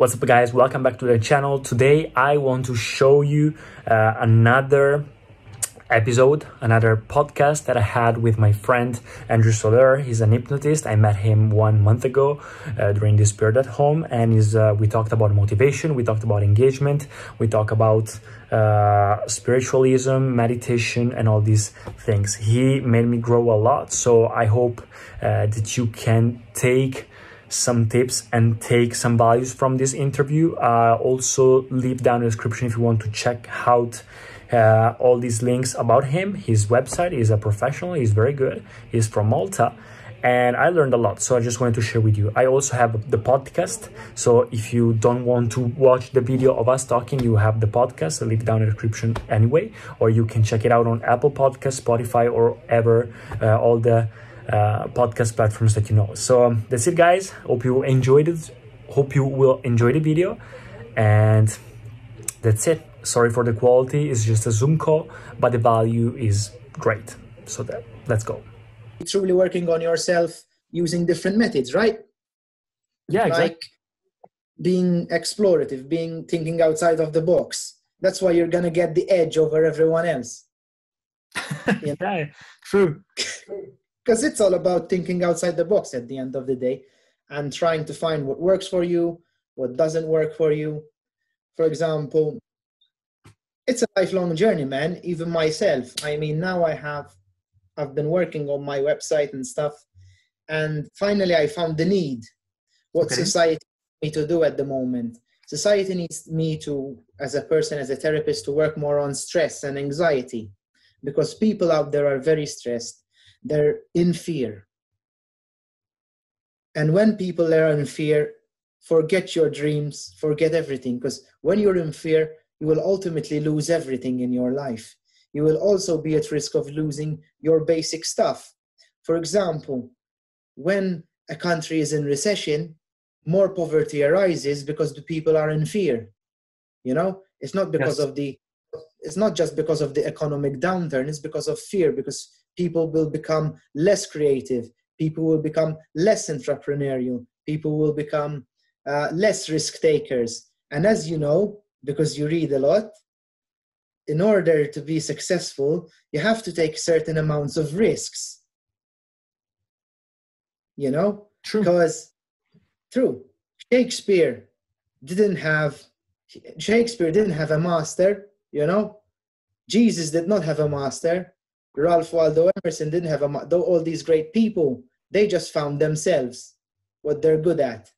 What's up guys, welcome back to the channel. Today I want to show you uh, another episode, another podcast that I had with my friend Andrew Soler. He's an hypnotist. I met him one month ago uh, during this period at home, and uh, we talked about motivation, we talked about engagement, we talked about uh, spiritualism, meditation, and all these things. He made me grow a lot, so I hope uh, that you can take some tips and take some values from this interview. Uh, also, leave down the description if you want to check out uh, all these links about him. His website is a professional, he's very good, he's from Malta. And I learned a lot, so I just wanted to share with you. I also have the podcast, so if you don't want to watch the video of us talking, you have the podcast. Leave down the description anyway, or you can check it out on Apple Podcast, Spotify, or ever uh, all the uh, podcast platforms that you know. So um, that's it, guys. Hope you enjoyed it. Hope you will enjoy the video, and that's it. Sorry for the quality. It's just a Zoom call, but the value is great. So that let's go. Truly working on yourself using different methods, right? Yeah, exactly. Like being explorative, being thinking outside of the box. That's why you're gonna get the edge over everyone else. yeah, true. because it's all about thinking outside the box at the end of the day and trying to find what works for you, what doesn't work for you. For example, it's a lifelong journey, man. Even myself. I mean, now I have, I've been working on my website and stuff, and finally I found the need. What okay. society me to do at the moment? Society needs me to, as a person, as a therapist, to work more on stress and anxiety, because people out there are very stressed they're in fear. And when people are in fear, forget your dreams, forget everything, because when you're in fear, you will ultimately lose everything in your life. You will also be at risk of losing your basic stuff. For example, when a country is in recession, more poverty arises because the people are in fear. You know, it's not because yes. of the it's not just because of the economic downturn, it's because of fear, because people will become less creative, people will become less entrepreneurial, people will become uh, less risk takers. And as you know, because you read a lot, in order to be successful, you have to take certain amounts of risks. You know? True. Because, true, Shakespeare didn't have Shakespeare didn't have a master, you know. Jesus did not have a master. Ralph Waldo Emerson didn't have a though all these great people, they just found themselves what they're good at.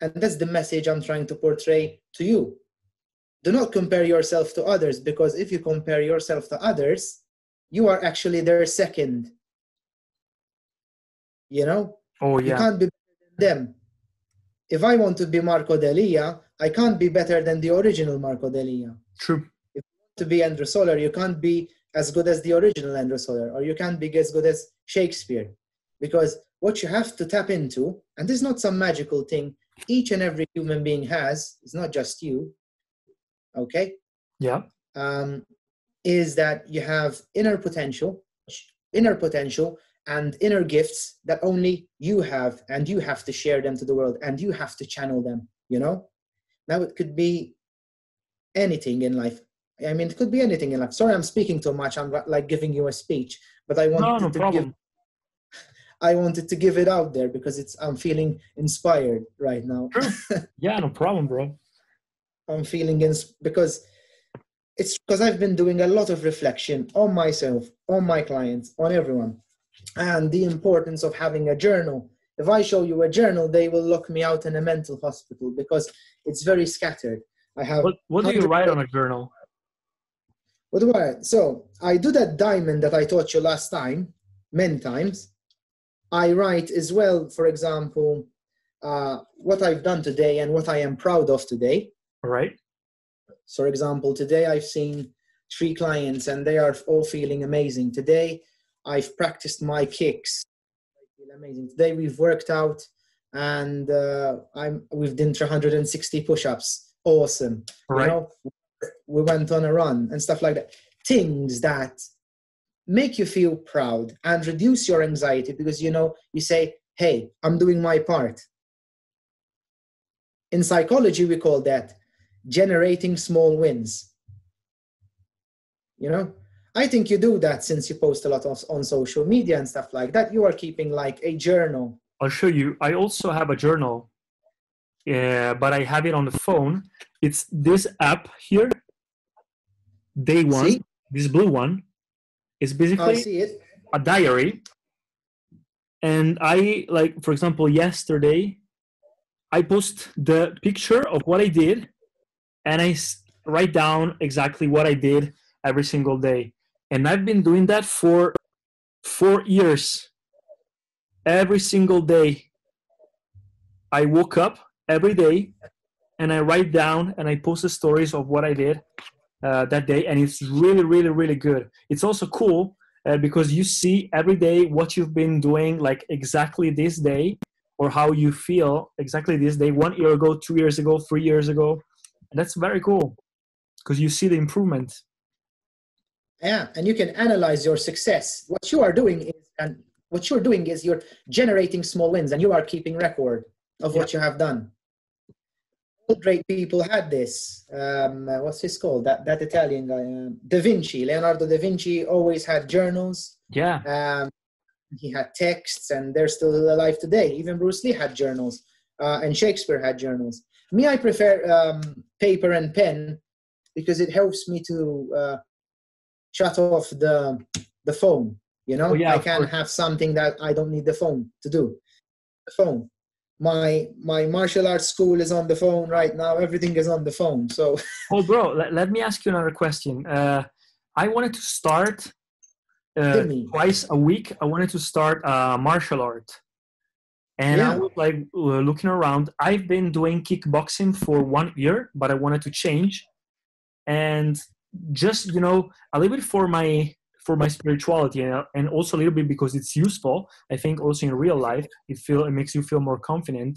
And that's the message I'm trying to portray to you. Do not compare yourself to others because if you compare yourself to others, you are actually their second. You know? Oh yeah. You can't be better than them. If I want to be Marco D'Elia, I can't be better than the original Marco D'Elia. True. If you want to be Andrew Soler, you can't be as good as the original Andrew Soler, or you can't be as good as Shakespeare. Because what you have to tap into, and this is not some magical thing, each and every human being has, it's not just you, okay? Yeah. Um, is that you have inner potential, inner potential, and inner gifts that only you have, and you have to share them to the world, and you have to channel them, you know? Now, it could be anything in life. I mean, it could be anything in life. Sorry, I'm speaking too much. I'm like giving you a speech, but I wanted no, no to problem. give. I wanted to give it out there because it's. I'm feeling inspired right now. yeah, no problem, bro. I'm feeling ins because it's because I've been doing a lot of reflection on myself, on my clients, on everyone, and the importance of having a journal. If I show you a journal, they will lock me out in a mental hospital because it's very scattered. I have. What, what do you write on a journal? What do I? So I do that diamond that I taught you last time, many times. I write as well, for example, uh, what I've done today and what I am proud of today. All right. So, for example, today I've seen three clients and they are all feeling amazing. Today I've practiced my kicks. I feel amazing. Today we've worked out and uh, I'm we've done 360 push-ups. Awesome. Right. You know, we went on a run and stuff like that. Things that make you feel proud and reduce your anxiety because you know you say, "Hey, I'm doing my part." in psychology we call that generating small wins. You know? I think you do that since you post a lot of, on social media and stuff like that. You are keeping like a journal. I'll show you. I also have a journal yeah, but i have it on the phone it's this app here day one See? this blue one is basically a diary. And i like for example yesterday i post the picture of what i did and i write down exactly what i did every single day. And i've been doing that for four years. Every single day i woke up every day and i write down and i post the stories of what i did uh, that day and it's really really really good. It's also cool uh, because you see every day what you've been doing like exactly this day or how you feel exactly this day one year ago two years ago three years ago. And that's very cool because you see the improvement. Yeah and you can analyze your success. What you are doing is and what you're doing is you're generating small wins and you are keeping record of what you have done great people had this. Um, uh, what's this called? That that Italian guy, uh, Da Vinci. Leonardo da Vinci always had journals. Yeah. Um, he had texts, and they're still alive today. Even Bruce Lee had journals, uh, and Shakespeare had journals. Me, I prefer um, paper and pen because it helps me to uh, shut off the the phone. You know, oh, yeah, I can have something that I don't need the phone to do. The phone my my martial arts school is on the phone right now. Everything is on the phone. So oh bro let, let me ask you another question. Uh, i wanted to start uh, twice a week. I wanted to start uh, martial art. And yeah. i was like uh, looking around. I've been doing kickboxing for one year but i wanted to change. And just you know a little bit for my for my spirituality and, and also a little bit because it's useful i think also in real life it feel it makes you feel more confident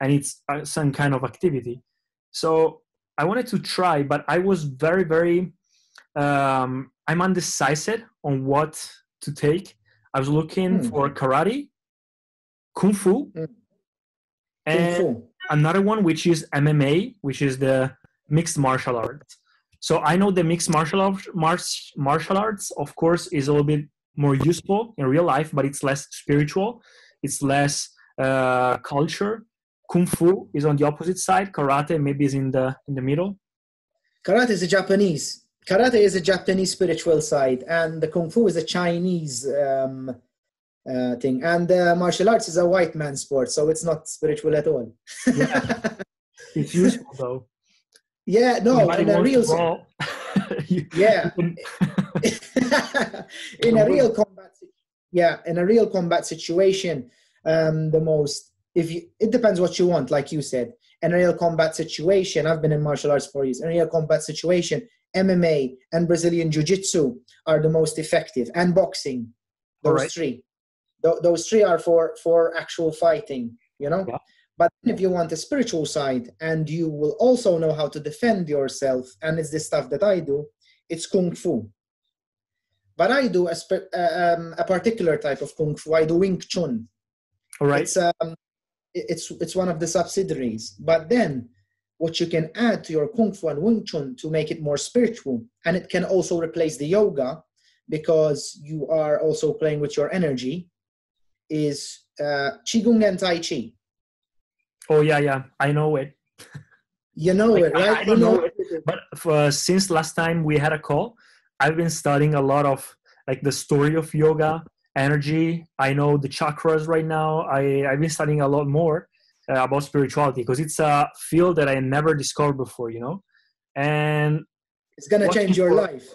and it's uh, some kind of activity so i wanted to try but i was very very um, i'm undecided on what to take i was looking mm. for karate kung fu mm. and kung fu. another one which is mma which is the mixed martial arts so I know the mixed martial arts, martial arts, of course, is a little bit more useful in real life, but it's less spiritual. It's less uh, culture. Kung Fu is on the opposite side. Karate maybe is in the in the middle. Karate is a Japanese. Karate is a Japanese spiritual side, and the Kung Fu is a Chinese um, uh, thing. And uh, martial arts is a white man sport, so it's not spiritual at all. yeah. It's useful though. Yeah, no, in a real yeah, in a real combat, yeah, in a real combat situation, um, the most if you it depends what you want, like you said. In a real combat situation, I've been in martial arts for years. In a real combat situation, MMA and Brazilian Jiu Jitsu are the most effective, and boxing. Those right. three, Th- those three are for for actual fighting. You know. Yeah. But if you want a spiritual side and you will also know how to defend yourself, and it's the stuff that I do, it's Kung Fu. But I do a, spe- uh, um, a particular type of Kung Fu. I do Wing Chun. All right. It's, um, it's, it's one of the subsidiaries. But then what you can add to your Kung Fu and Wing Chun to make it more spiritual, and it can also replace the yoga because you are also playing with your energy, is uh, Qigong and Tai Chi. Oh yeah, yeah, I know it. You know like, it, right? I, I don't know, know it, but for, since last time we had a call, I've been studying a lot of like the story of yoga, energy. I know the chakras right now. I I've been studying a lot more uh, about spirituality because it's a field that I never discovered before. You know, and it's gonna change your for, life.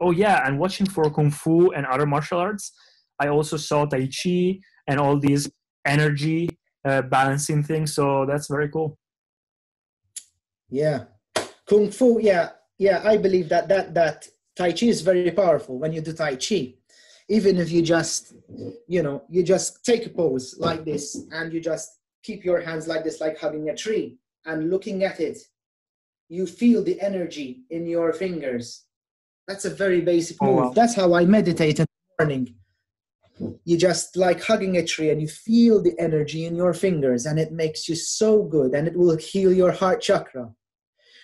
Oh yeah, and watching for kung fu and other martial arts, I also saw tai chi and all these energy uh, balancing things. So that's very cool. Yeah, kung fu. Yeah, yeah. I believe that that that tai chi is very powerful when you do tai chi. Even if you just, you know, you just take a pose like this and you just keep your hands like this, like hugging a tree, and looking at it, you feel the energy in your fingers. That's a very basic oh, move. Oh, wow. That's how I meditate in the morning. You just like hugging a tree and you feel the energy in your fingers and it makes you so good and it will heal your heart chakra.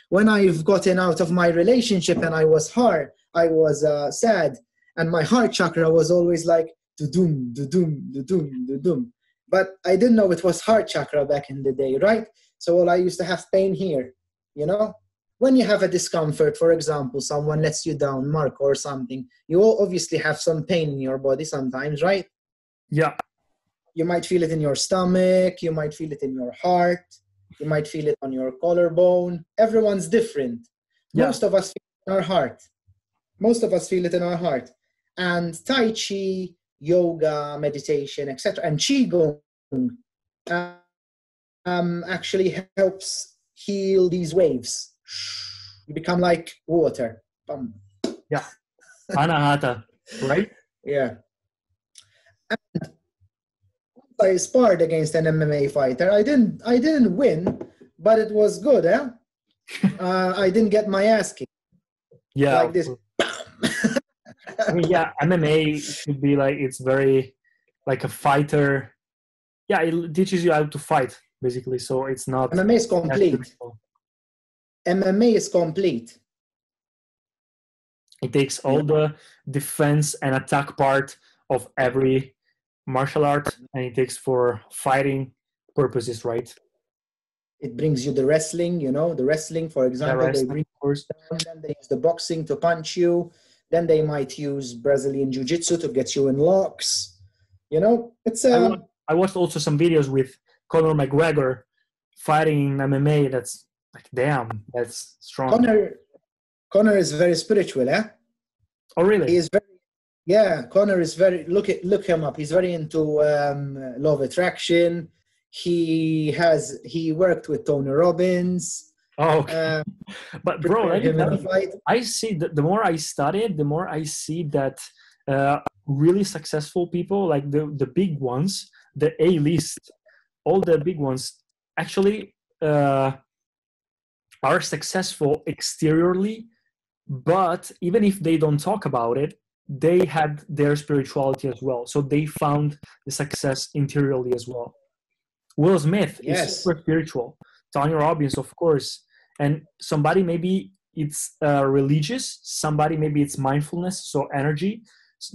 When i've gotten out of my relationship and i was hard i was uh, sad and my heart chakra was always like doom doom doom doom but i didn't know it was heart chakra back in the day right? So well, i used to have pain here you know when you have a discomfort, for example, someone lets you down, Mark, or something, you will obviously have some pain in your body sometimes, right? Yeah. You might feel it in your stomach, you might feel it in your heart, you might feel it on your collarbone. Everyone's different. Yeah. Most of us feel it in our heart. Most of us feel it in our heart. And Tai Chi, yoga, meditation, etc., and Qigong um, actually helps heal these waves you become like water. Bum. Yeah. Anahata, right? Yeah. And I sparred against an MMA fighter. I didn't I didn't win, but it was good, eh? uh, I didn't get my ass kicked. Yeah. Like this. I mean, yeah, MMA should be like it's very like a fighter. Yeah, it teaches you how to fight basically. So it's not MMA is complete. MMA is complete. It takes all the defense and attack part of every martial art and it takes for fighting purposes, right? It brings you the wrestling, you know, the wrestling, for example, wrestling, they bring then they use the boxing to punch you, then they might use Brazilian Jiu-Jitsu to get you in locks. You know, it's um, I watched also some videos with Conor McGregor fighting in MMA that's like, damn, that's strong. Conor, Conor is very spiritual, eh? Oh, really? He is very. Yeah, Conor is very. Look at look him up. He's very into um, law of attraction. He has he worked with Tony Robbins. Oh, okay. Um, but bro, I, I see that the more I study it, the more I see that uh, really successful people, like the the big ones, the A list, all the big ones, actually uh, are successful exteriorly, but even if they don't talk about it, they had their spirituality as well. So they found the success interiorly as well. Will Smith yes. is super spiritual. Tony Robbins, of course, and somebody maybe it's uh, religious, somebody maybe it's mindfulness, so energy,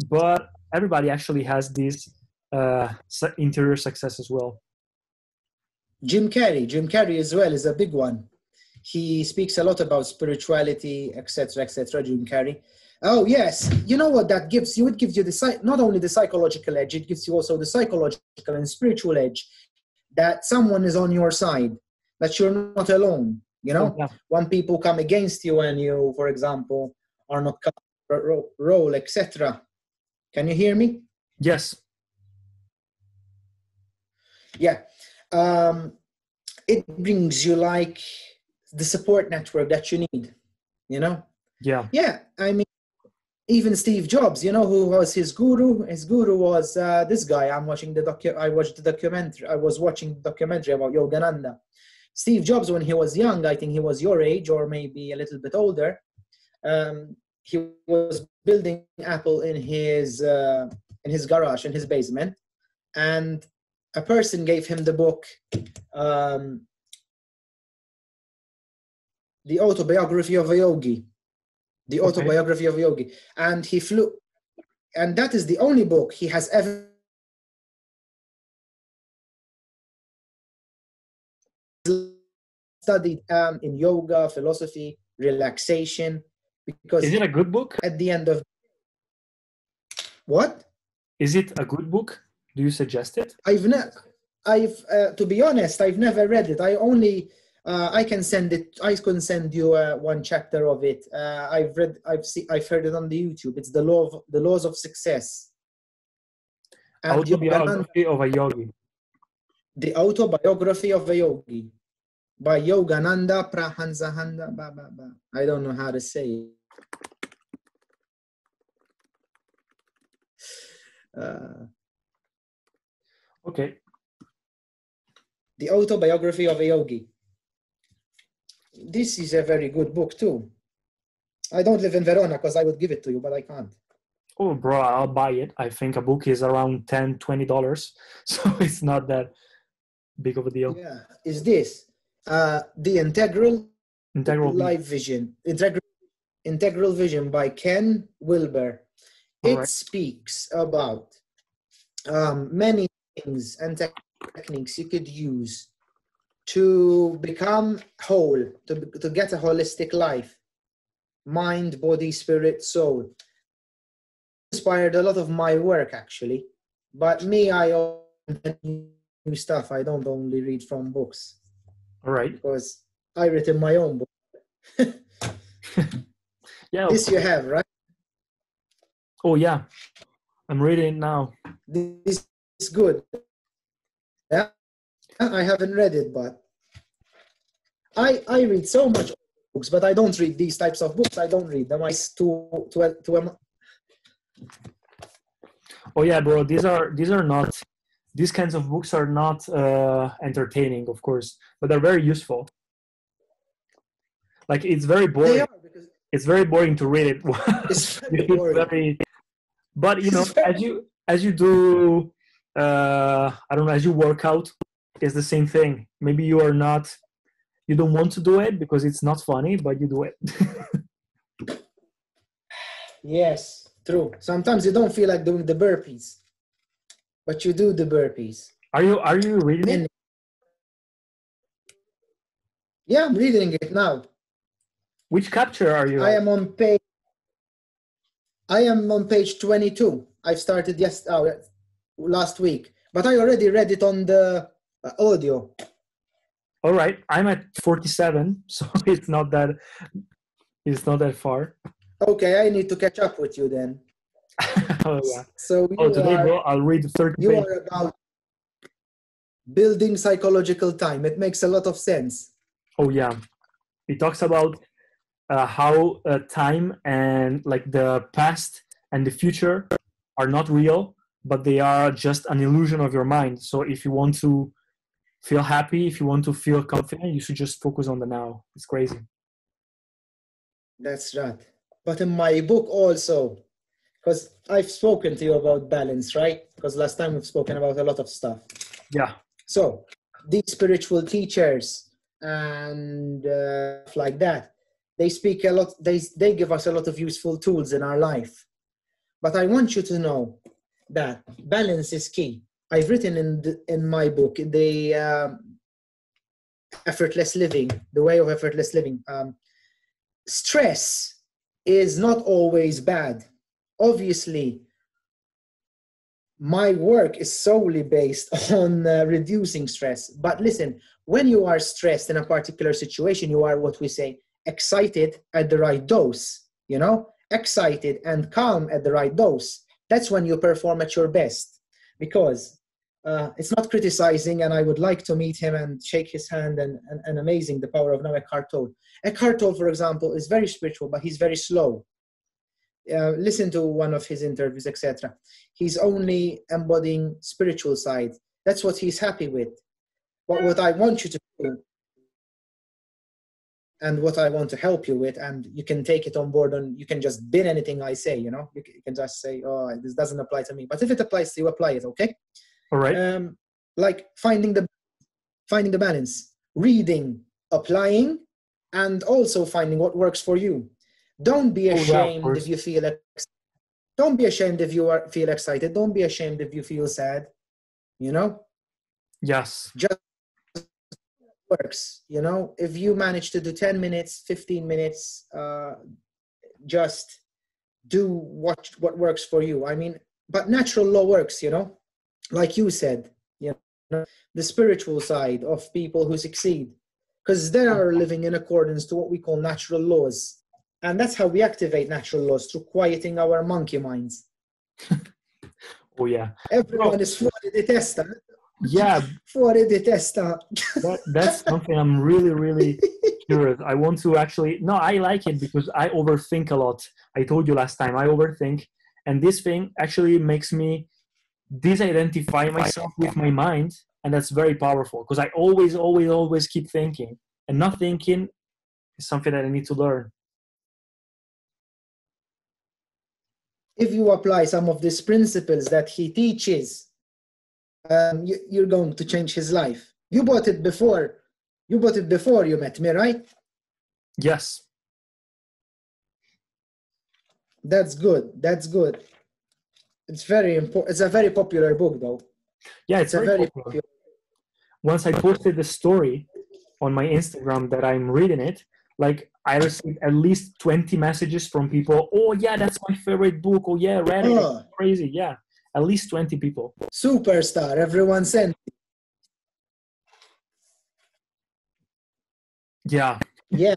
but everybody actually has this uh, interior success as well. Jim Carrey, Jim Carrey as well is a big one he speaks a lot about spirituality, etc., etc. Jim Carrey. Oh yes, you know what that gives you? It gives you the not only the psychological edge, it gives you also the psychological and spiritual edge that someone is on your side, that you're not alone. You know, yeah. when people come against you and you, for example, are not role, etc. Can you hear me? Yes. Yeah. Um, it brings you like the support network that you need you know? Yeah. Yeah i mean even steve jobs you know who was his guru his guru was uh, this guy i'm watching the docu i watched the documentary i was watching the documentary about yogananda steve jobs when he was young i think he was your age or maybe a little bit older um, he was building apple in his uh, in his garage in his basement and a person gave him the book um, the autobiography of a yogi. The okay. autobiography of a yogi. And he flew and that is the only book he has ever studied um, in yoga philosophy relaxation because is it a good book? at the end of what? Is it a good book? Do you suggest it? I've never i've uh, to be honest i've never read it. I only uh, I can send it. I can send you uh, one chapter of it. Uh, I've read. I've seen. I've heard it on the YouTube. It's the law of the laws of success. And autobiography of a yogi. The autobiography of a yogi by Yogananda Prahanzahanda. Ba, ba, ba. I don't know how to say it. Uh, okay. The autobiography of a yogi this is a very good book too. I don't live in Verona because I would give it to you, but I can't. oh bro i'll buy it. I think a book is around 10 20 dollars. So it's not that big of a deal. Yeah, is this uh, the integral integral life vision. Integral integral vision by ken wilber. It Alright. speaks about um, many things and techniques you could use to become whole to, to get a holistic life mind body spirit soul. Inspired a lot of my work actually. But me i own new stuff. I don't only read from books. All right. Because i written my own book. Yeah. This you have right? Oh yeah. I'm reading it now. This is good i haven't read it but i i read so much books but i don't read these types of books. I don't read them. I to to to um, oh yeah bro. These are these are not these kinds of books are not uh, entertaining of course but they're very useful. Like it's very they boring. are because it's very boring to read it. It's very boring. very- but you know as you as you do uh i don't know as you work out it's the same thing. Maybe you are not you don't want to do it because it's not funny but you do it. Yes true. Sometimes you don't feel like doing the burpees but you do the burpees. Are you are you reading it? Yeah i'm reading it now. Which capture are you? I am on page. I am on page twenty-two. I've started yes oh, last week, but I already read it on the uh, audio. all right i'm at 47 so it's not that it's not that far Okay, I need to catch up with you then. oh yeah So oh today are bro i'll read 30 you pages are about building psychological time. It makes a lot of sense. Oh yeah, it talks about uh, how uh, time and like the past and the future are not real, but they are just an illusion of your mind. So if you want to feel happy, if you want to feel confident, you should just focus on the now. It's crazy. That's right. But in my book also, because I've spoken to you about balance, right? Because last time we've spoken about a lot of stuff. Yeah. So these spiritual teachers and uh, like that, they speak a lot. They they give us a lot of useful tools in our life. But I want you to know that balance is key. I've written in the, in my book the um, effortless living, the way of effortless living. Um, stress is not always bad. Obviously, my work is solely based on uh, reducing stress. But listen, when you are stressed in a particular situation, you are what we say excited at the right dose, you know, excited and calm at the right dose. That's when you perform at your best because uh, it's not criticizing, and I would like to meet him and shake his hand and, and, and amazing the power of now Eckhart Tolle. Eckhart Tolle, for example, is very spiritual, but he's very slow. Uh, listen to one of his interviews, etc. He's only embodying spiritual side. That's what he's happy with. But what I want you to do, and what I want to help you with, and you can take it on board, and you can just bin anything I say. You know, you can just say, "Oh, this doesn't apply to me." But if it applies to you, apply it. Okay All right. um, like finding the finding the balance reading applying and also finding what works for you. Don't be Oh, yeah, ashamed if you feel ex- don't be ashamed if you are, feel excited. Don't be ashamed if you feel sad you know? Yes. just works you know? If you manage to do 10 minutes 15 minutes uh, just do what what works for you. I mean but natural law works you know like you said you know the spiritual side of people who succeed because they mm-hmm. are living in accordance to what we call natural laws and that's how we activate natural laws through quieting our monkey minds Oh yeah. everyone is fuori di testa Yeah. fuori di testa That, that's something I'm really, really curious. I want to actually no, I like it because I overthink a lot. I told you last time I overthink, and this thing actually makes me disidentify myself with my mind, and that's very powerful because I always, always, always keep thinking, and not thinking is something that I need to learn. if you apply some of these principles that he teaches, um, you, you're going to change his life. You bought it before. You bought it before you met me, right? Yes. That's good. That's good. It's very important. It's a very popular book, though. Yeah, it's, It's a very, very popular. popular. Once I posted the story on my Instagram that I'm reading it, like I received at least 20 messages from people. Oh yeah, that's my favorite book. Oh yeah, read it. Oh. crazy. Yeah, at least 20 people. Superstar. Everyone sent. Yeah, Yeah.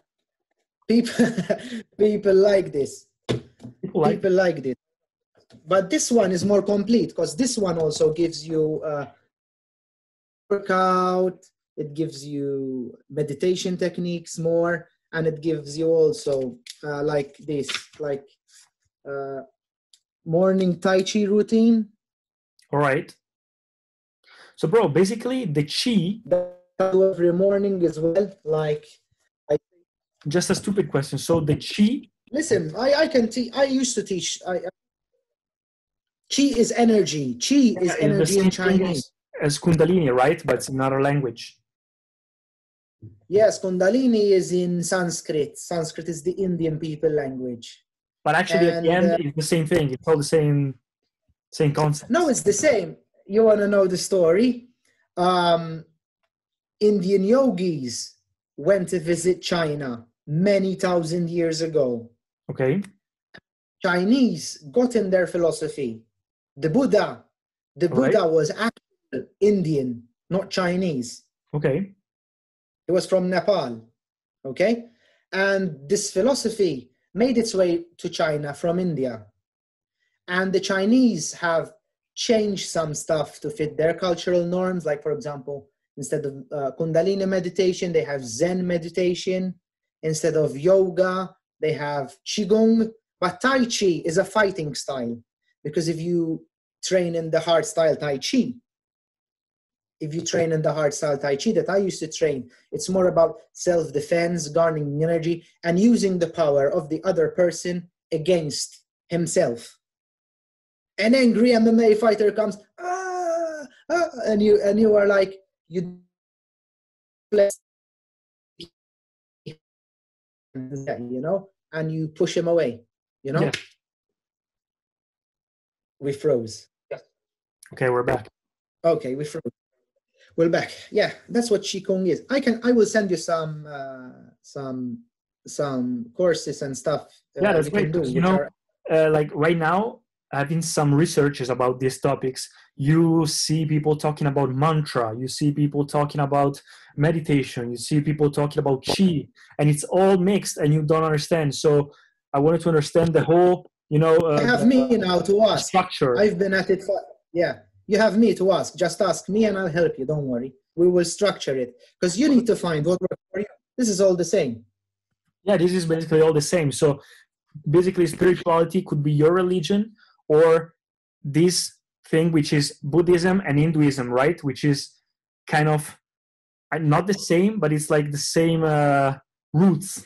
People, people like this. people like people like this. But this one is more complete because this one also gives you uh, workout, it gives you meditation techniques more, and it gives you also uh, like this, like uh, morning Tai Chi routine. All right. So, bro, basically, the chi. That I do every morning as well. Like, I... Just a stupid question. So the chi. listen, I, I can teach. I used to teach. I, Chi is energy. Chi is is energy in Chinese. as Kundalini, right? But it's another language. Yes, Kundalini is in Sanskrit. Sanskrit is the Indian people language. But actually, at the end, uh, it's the same thing. It's all the same, same concept. No, it's the same. You want to know the story? Um, Indian yogis went to visit China many thousand years ago. Okay. Chinese got in their philosophy. The Buddha, the Right. Buddha was actual Indian, not Chinese. Okay. It was from Nepal. Okay? And this philosophy made its way to China from India. And the Chinese have changed some stuff to fit their cultural norms. Like, for example, instead of uh, Kundalini meditation, they have Zen meditation. Instead of yoga, they have Qigong. But Tai Chi is a fighting style because if you train in the hard style Tai Chi, if you train in the hard style Tai Chi that I used to train, it's more about self defense, garnering energy, and using the power of the other person against himself. An angry MMA fighter comes, ah, ah, and you and you are like, you you know, and you push him away, you know. Yes. We froze. Okay, we're back. Okay, we froze. We're back. Yeah, that's what Qigong is. I can. I will send you some uh, some some courses and stuff. uh, Yeah, that's you great, do, 'cause, you know, are- Uh, like right now, having some researches about these topics, you see people talking about mantra, you see people talking about meditation, you see people talking about chi, and it's all mixed, and you don't understand. So I wanted to understand the whole, you know, uh, you have me now to ask. structure. I've been at it for yeah. You have me to ask. Just ask me, and I'll help you. Don't worry. We will structure it because you need to find what works for you. This is all the same. yeah this is basically all the same so basically spirituality could be your religion or this thing which is buddhism and hinduism right which is kind of uh, not the same but it's like the same uh, roots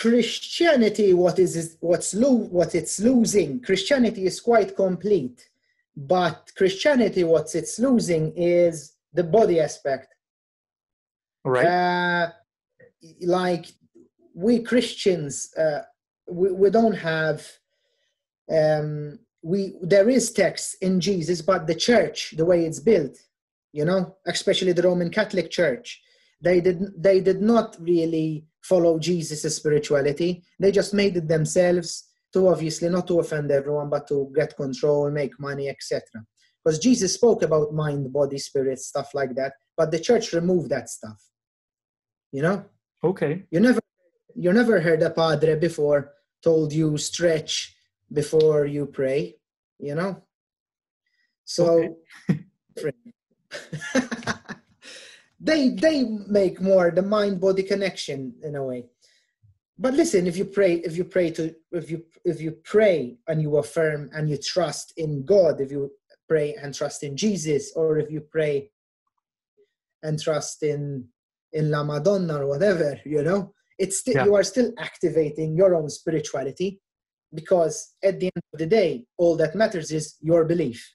Christianity, what is is what's lo- what it's losing? Christianity is quite complete, but Christianity, what it's losing is the body aspect. Right. Uh, like we Christians, uh, we, we don't have. Um, we there is text in Jesus, but the church, the way it's built, you know, especially the Roman Catholic Church, they did they did not really follow Jesus' spirituality. They just made it themselves to obviously not to offend everyone, but to get control, make money, etc. Because Jesus spoke about mind, body, spirit, stuff like that, but the church removed that stuff. You know, okay you never you never heard a padre before told you stretch before you pray you know so they they make more the mind body connection in a way but listen if you pray if you pray to if you if you pray and you affirm and you trust in god if you pray and trust in jesus or if you pray and trust in in la madonna or whatever you know it's still Yeah. you are still activating your own spirituality because at the end of the day, all that matters is your belief.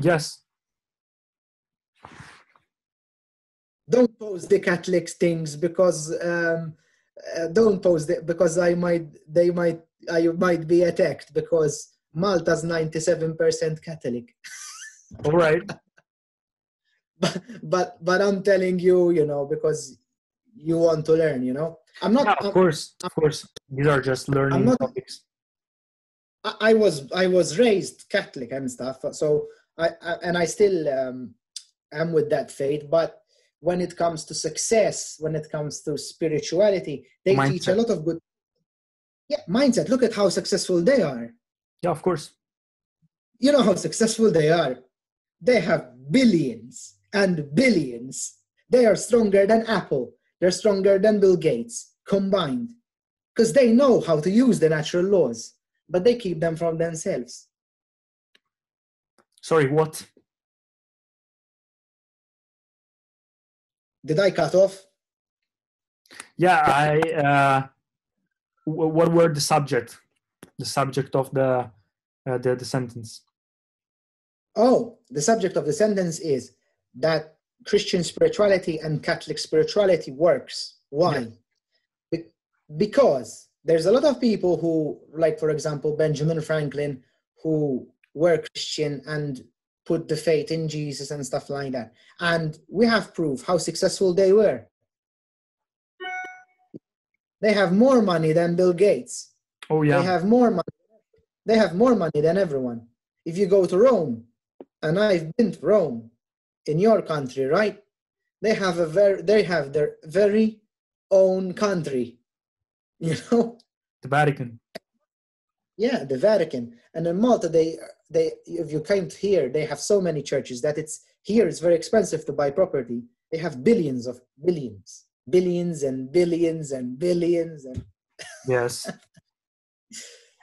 Yes. Don't post the Catholic things because um, uh, don't post it because I might they might I might be attacked because Malta's ninety seven percent Catholic. All right. but but but I'm telling you, you know, because you want to learn, you know. I'm not. Yeah, of I'm- course, of course. These are just learning not- topics. I I was I was raised Catholic and stuff, so I, I and I still um, am with that faith. But when it comes to success, when it comes to spirituality, they teach a lot of good. Yeah, mindset. Look at how successful they are. Yeah, of course. You know how successful they are. They have billions and billions. They are stronger than Apple. They're stronger than Bill Gates combined because they know how to use the natural laws, but they keep them from themselves. Sorry, what? Did I cut off? Yeah, I. Uh, wh- what were the subject? The subject of the uh, the, the sentence. Oh, the subject of the sentence is that Christian spirituality and Catholic spirituality works. Why? Yeah. Be- because there's a lot of people who, like, for example, Benjamin Franklin, who were Christian and put the faith in Jesus and stuff like that. And we have proof how successful they were. They have more money than Bill Gates. Oh yeah. They have more money. They have more money than everyone. If you go to Rome, and I've been to Rome, in your country, right? They have a very, they have their very own country. You know, the Vatican. Yeah, the Vatican, and in Malta, they, they, if you came here, they have so many churches that it's here. It's very expensive to buy property. They have billions of billions, billions and billions and billions and Yes.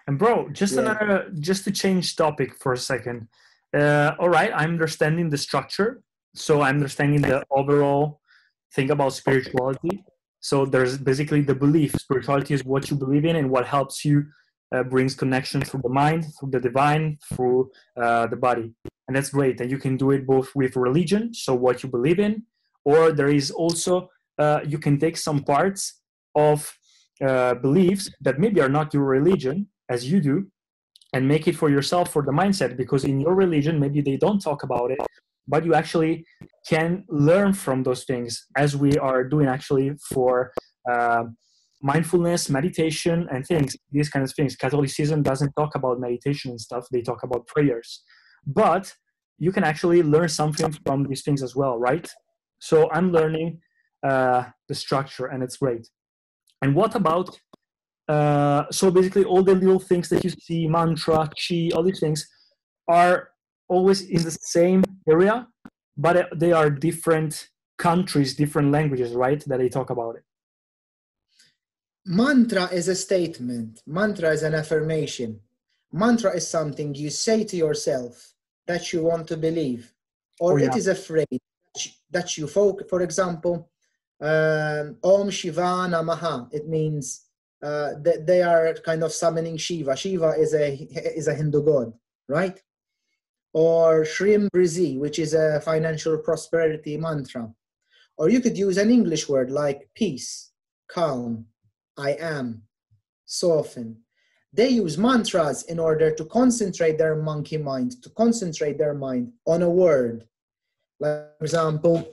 and bro, just Yeah. another, just to change topic for a second. Uh, all right, I'm understanding the structure, so I'm understanding the overall thing about spirituality. So there's basically the belief. Spirituality is what you believe in and what helps you uh, brings connection through the mind, through the divine, through uh, the body, and that's great. And you can do it both with religion, so what you believe in, or there is also uh, you can take some parts of uh, beliefs that maybe are not your religion as you do and make it for yourself for the mindset because in your religion maybe they don't talk about it but you actually can learn from those things as we are doing actually for uh, mindfulness meditation and things these kinds of things. Catholicism doesn't talk about meditation and stuff. They talk about prayers. But you can actually learn something from these things as well right? So i'm learning uh, the structure and it's great. And what about uh, so basically all the little things that you see mantra chi all these things are always in the same area but uh, they are different countries different languages right that they talk about it Mantra is a statement. Mantra is an affirmation. Mantra is something you say to yourself that you want to believe, or Oh, yeah. it is a phrase that you- folk. For example, um, Om Shiva Namaha. It means uh, that they are kind of summoning Shiva. Shiva is a is a Hindu god, right? Or Shreem Brzee, which is a financial prosperity mantra. Or you could use an English word like peace, calm, I am, soften. They use mantras in order to concentrate their monkey mind, to concentrate their mind on a word. Like, for example,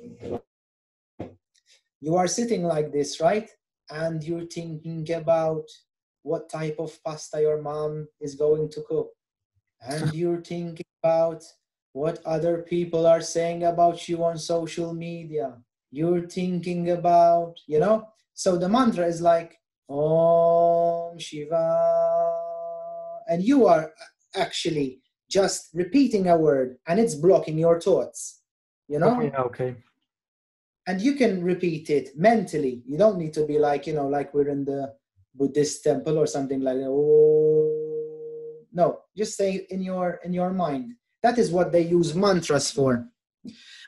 you are sitting like this, right? And you're thinking about what type of pasta your mom is going to cook. And you're thinking about what other people are saying about you on social media. You're thinking about, you know? So the mantra is like, Om Shiva. And you are actually just repeating a word and it's blocking your thoughts, you know? Yeah okay and you can repeat it mentally. You don't need to be like, you know, like we're in the Buddhist temple or something like that. Oh, no, just say in your in your mind. That is what they use mantras for.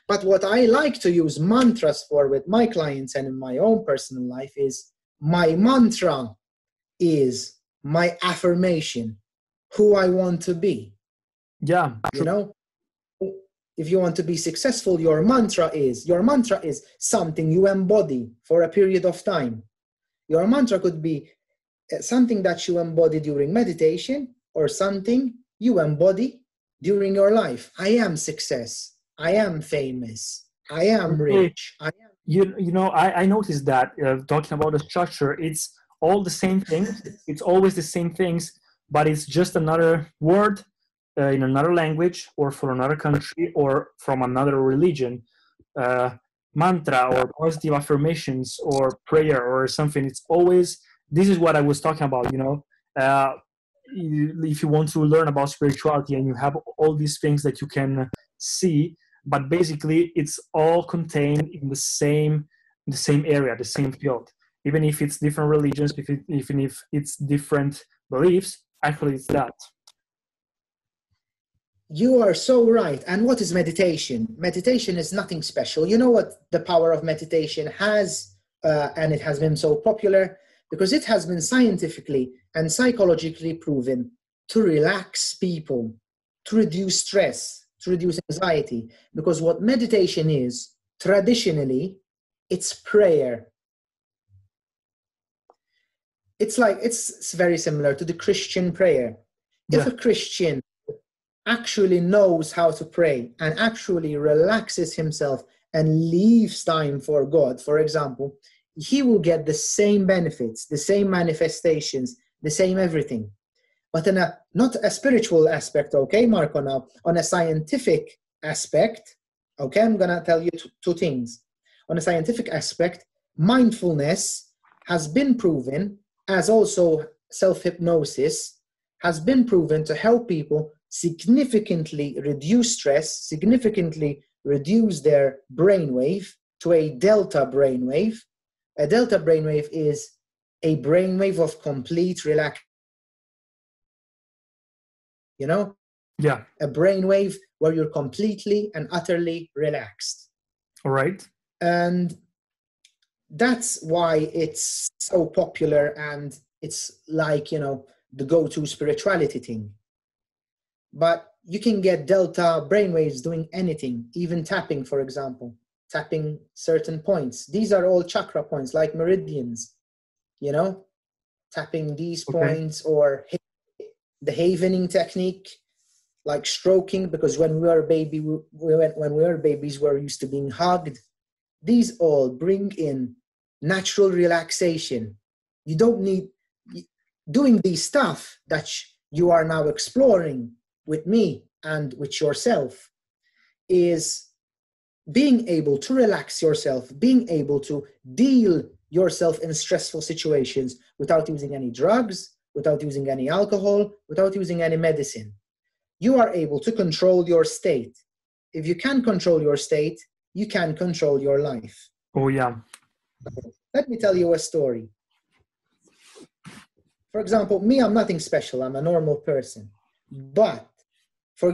But what I like to use mantras for with my clients and in my own personal life is my mantra is my affirmation. who I want to be. Yeah. You know, if you want to be successful, your mantra is your mantra is something you embody for a period of time. Your mantra could be uh, something that you embody during meditation or something you embody during your life. I am success. I am famous. I am rich. I am. You, you know, I, I noticed that uh, talking about the structure, it's all the same things. It's always the same things, but it's just another word uh, in another language or for another country or from another religion. Uh, mantra or positive affirmations or prayer or something. It's always this is what I was talking about. You know, uh, if you want to learn about spirituality and you have all these things that you can see but basically it's all contained in the same the same area the same field. Even if it's different religions if it, even if it's different beliefs actually it's that. You are so right. And what is meditation? Meditation is nothing special. You know what the power of meditation has uh, and it has been so popular? Because it has been scientifically and psychologically proven to relax people to reduce stress to reduce anxiety. Because what meditation is, traditionally, it's prayer. It's like, it's very similar to the Christian prayer. Yeah. If a Christian actually knows how to pray and actually relaxes himself and leaves time for God, for example, he will get the same benefits, the same manifestations, the same everything but in a not a spiritual aspect okay marco now on a scientific aspect okay i'm gonna tell you t- two things. On a scientific aspect mindfulness has been proven as also self-hypnosis has been proven to help people significantly reduce stress significantly reduce their brainwave to a delta brainwave. A delta brainwave is a brainwave of complete relaxation you know? Yeah. A brainwave where you're completely and utterly relaxed. All right. And that's why it's so popular and it's like, you know, the go to spirituality thing. But you can get delta brainwaves doing anything, even tapping, for example, tapping certain points. These are all chakra points, like meridians, you know, tapping these okay. points or the havening technique, like stroking, because when we were a baby, we, when we were babies, we we're used to being hugged. These all bring in natural relaxation. You don't need doing these stuff that you are now exploring with me and with yourself is being able to relax yourself, being able to deal yourself in stressful situations without using any drugs, without using any alcohol, without using any medicine. You are able to control your state. If you can control your state, you can control your life. Oh, yeah. Let me tell you a story. For example, me, I'm nothing special, I'm a normal person. But for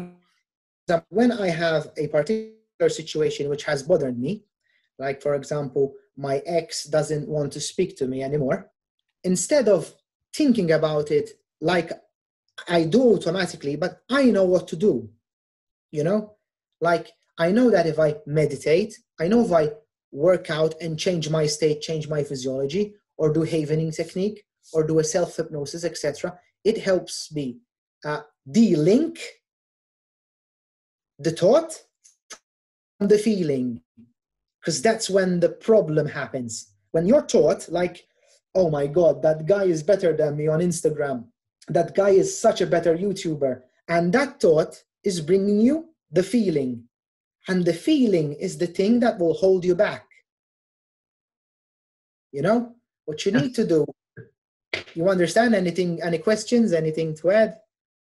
example, when I have a particular situation which has bothered me, like for example, my ex doesn't want to speak to me anymore, instead of thinking about it like I do automatically, but I know what to do. You know, like I know that if I meditate, I know if I work out and change my state, change my physiology, or do havening technique, or do a self hypnosis, etc., it helps me uh, de-link the thought from the feeling, because that's when the problem happens. When your thought, like oh my god that guy is better than me on instagram. That guy is such a better youtuber. And that thought is bringing you the feeling. And the feeling is the thing that will hold you back. You know what you need to do. You understand anything any questions anything to add?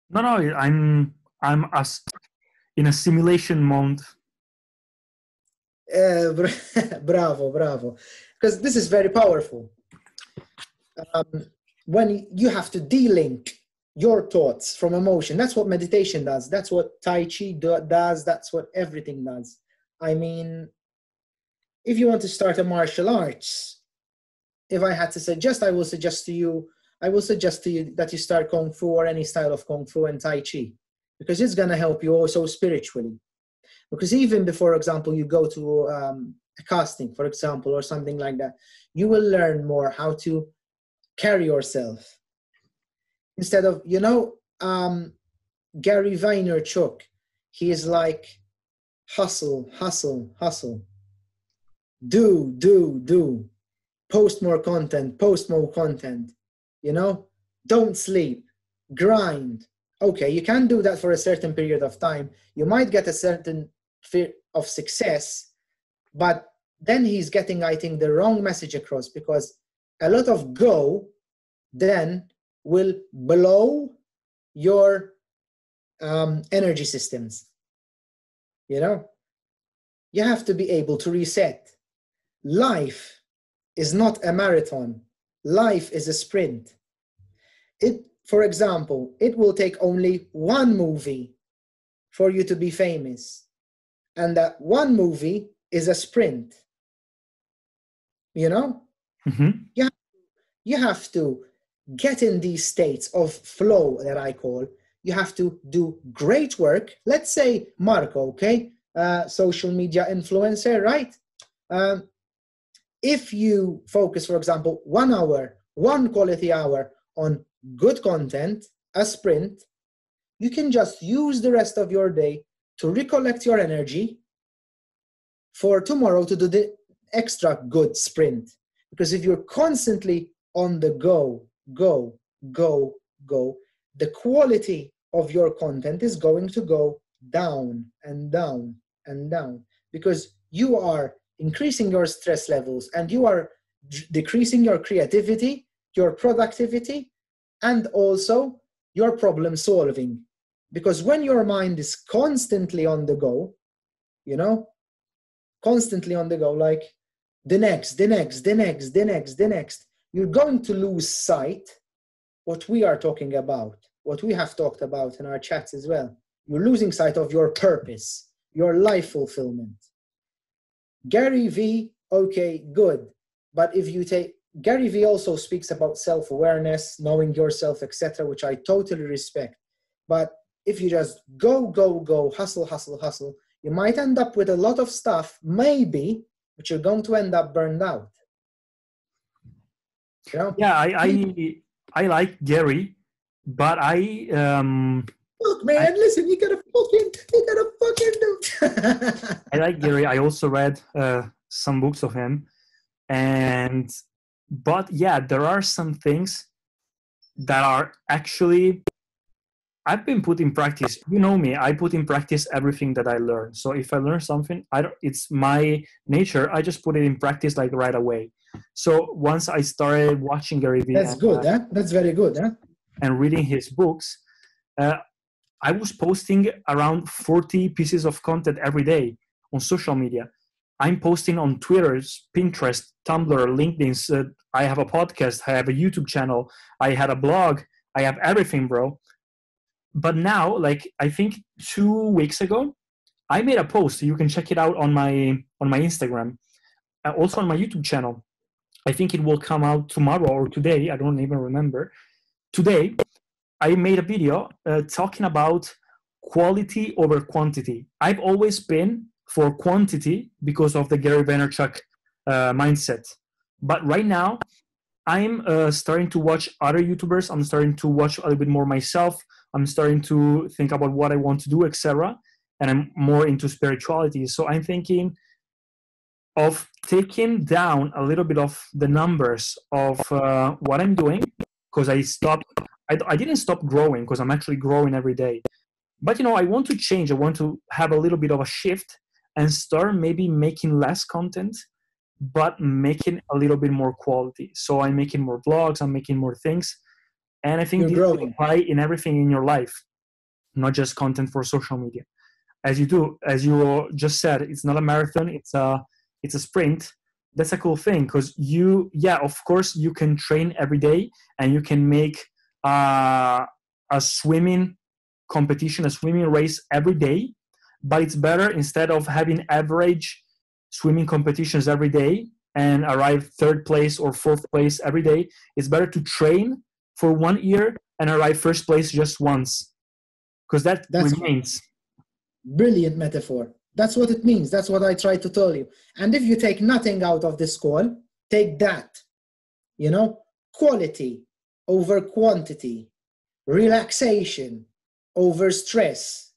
No no i'm i'm as in a simulation mode. Uh, bravo bravo. Because this is very powerful um, when you have to de-link your thoughts from emotion. That's what meditation does. That's what tai chi do, does. That's what everything does. I mean if you want to start a martial arts if i had to suggest i will suggest to you I will suggest to you that you start Kung Fu or any style of Kung Fu and Tai Chi because it's going to help you also spiritually. Because even before example, you go to um, a casting, for example, or something like that, you will learn more how to carry yourself. Instead of, you know, um, Gary Vaynerchuk, he is like hustle, hustle, hustle. Do, do, do. Post more content, post more content. You know, don't sleep, grind. Okay, you can do that for a certain period of time. You might get a certain fear of success, but then he's getting, I think, the wrong message across because a lot of go then will blow your um, energy systems. You know, you have to be able to reset. Life is not a marathon, life is a sprint. It, for example, it will take only one movie for you to be famous. And that one movie is a sprint. You know? Mm-hmm. You, have, you have to get in these states of flow that I call. You have to do great work. Let's say Marco, okay? Uh, social media influencer, right? Um, if you focus, for example, one hour, one quality hour on good content, a sprint, you can just use the rest of your day to recollect your energy for tomorrow to do the extra good sprint. Because if you're constantly on the go, go, go, go, the quality of your content is going to go down and down and down because you are increasing your stress levels and you are decreasing your creativity, your productivity, and also your problem solving. Because when your mind is constantly on the go, you know, constantly on the go, like the next, the next, the next, the next, the next, you're going to lose sight what we are talking about, what we have talked about in our chats as well. You're losing sight of your purpose, your life fulfillment. Gary V, okay, good. But if you take Gary Vee also speaks about self-awareness, knowing yourself, etc., which I totally respect. But if you just go, go, go, hustle, hustle, hustle, you might end up with a lot of stuff, maybe, but you're going to end up burned out. You know? Yeah, I, I I like Gary, but I um Look, man, I, listen, you gotta fucking you gotta fucking do I like Gary. I also read uh, some books of him. And but yeah, there are some things that are actually I've been put in practice. You know me. I put in practice everything that I learn. So if I learn something, I don't. It's my nature. I just put it in practice like right away. So once I started watching Gary Vee, that's and, good. Uh, huh? That's very good. Huh? And reading his books, uh, I was posting around 40 pieces of content every day on social media. I'm posting on Twitter, Pinterest, Tumblr, LinkedIn. Uh, I have a podcast. I have a YouTube channel. I had a blog. I have everything, bro. But now, like I think two weeks ago, I made a post. You can check it out on my on my Instagram, uh, also on my YouTube channel. I think it will come out tomorrow or today. I don't even remember. Today, I made a video uh, talking about quality over quantity. I've always been for quantity because of the Gary Vaynerchuk uh, mindset. But right now, I'm uh, starting to watch other YouTubers. I'm starting to watch a little bit more myself. I'm starting to think about what I want to do, etc. And I'm more into spirituality. So I'm thinking of taking down a little bit of the numbers of uh, what I'm doing because I stopped. I, I didn't stop growing because I'm actually growing every day. But you know, I want to change. I want to have a little bit of a shift and start maybe making less content but making a little bit more quality so i'm making more vlogs i'm making more things and i think You're this growing. apply in everything in your life not just content for social media as you do as you just said it's not a marathon it's a it's a sprint that's a cool thing because you yeah of course you can train every day and you can make uh, a swimming competition a swimming race every day but it's better instead of having average swimming competitions every day and arrive third place or fourth place every day it's better to train for one year and arrive first place just once because that That's- remains Brilliant metaphor. That's what it means. That's what I try to tell you. And if you take nothing out of this call, take that. You know, quality over quantity, relaxation over stress,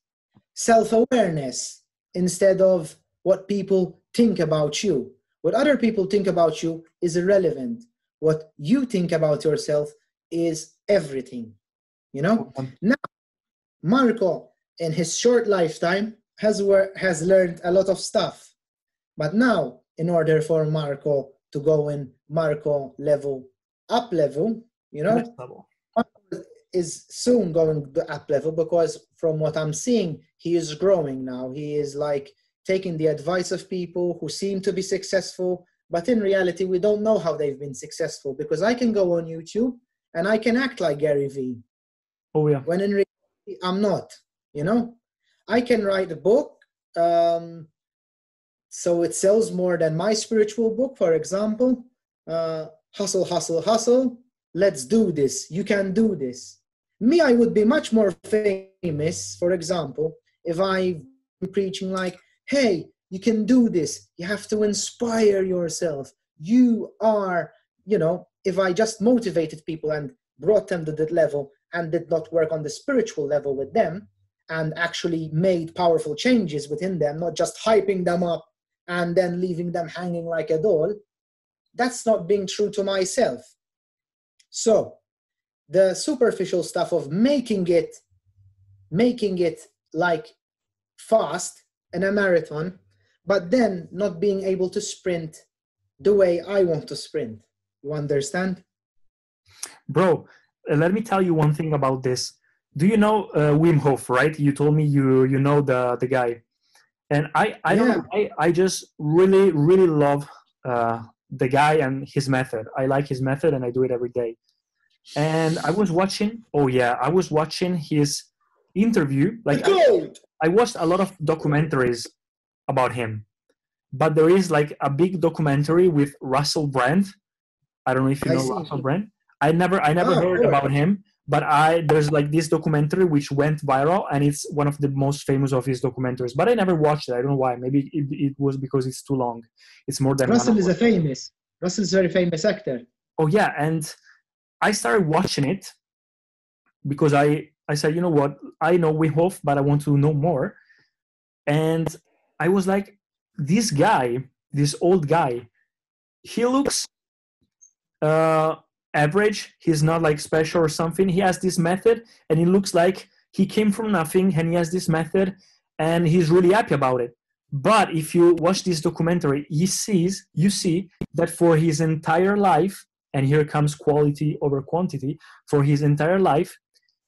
self awareness instead of what people think about you. What other people think about you is irrelevant. What you think about yourself is everything. You know? Now, Marco, in his short lifetime, has wor- has learned a lot of stuff. But now, in order for Marco to go in Marco level up level, you know, level. is soon going the up level because from what I'm seeing, he is growing now. He is like taking the advice of people who seem to be successful, but in reality, we don't know how they've been successful because I can go on YouTube and I can act like Gary Vee oh yeah when in reality I'm not. You know, I can write a book um, so it sells more than my spiritual book, for example. Uh, hustle, hustle, hustle. Let's do this. You can do this. Me, I would be much more famous, for example, if I'm preaching like, hey, you can do this. You have to inspire yourself. You are, you know, if I just motivated people and brought them to that level and did not work on the spiritual level with them and actually made powerful changes within them, not just hyping them up and then leaving them hanging like a doll, that's not being true to myself. So, the superficial stuff of making it, making it like fast in a marathon, but then not being able to sprint the way I want to sprint. You understand? bro uh, let me tell you one thing about this. Do you know uh, wim hof right? You told me you you know the the guy. And i i don't know I, I just really really love uh, the guy and his method. I like his method and i do it every day. And i was watching oh yeah i was watching his interview like I, I watched a lot of documentaries about him. But there is like a big documentary with russell brand i don't know if you I know russell brand. I never i never Ah, heard about him but i there's like this documentary which went viral and it's one of the most famous of his documentaries but i never watched it. I don't know why. Maybe it, it was because it's too long. It's more than Russell is a famous. Russell's a very famous actor. oh yeah and i started watching it because i i said you know what? I know Wim Hof, but i want to know more. And i was like this guy this old guy he looks uh average he's not like special or something. He has this method and it looks like he came from nothing and he has this method and he's really happy about it. But if you watch this documentary he sees you see that for his entire life and here comes quality over quantity for his entire life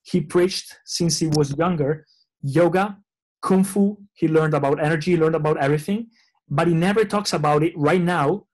he preached since he was younger yoga kung fu he learned about energy learned about everything but he never talks about it right now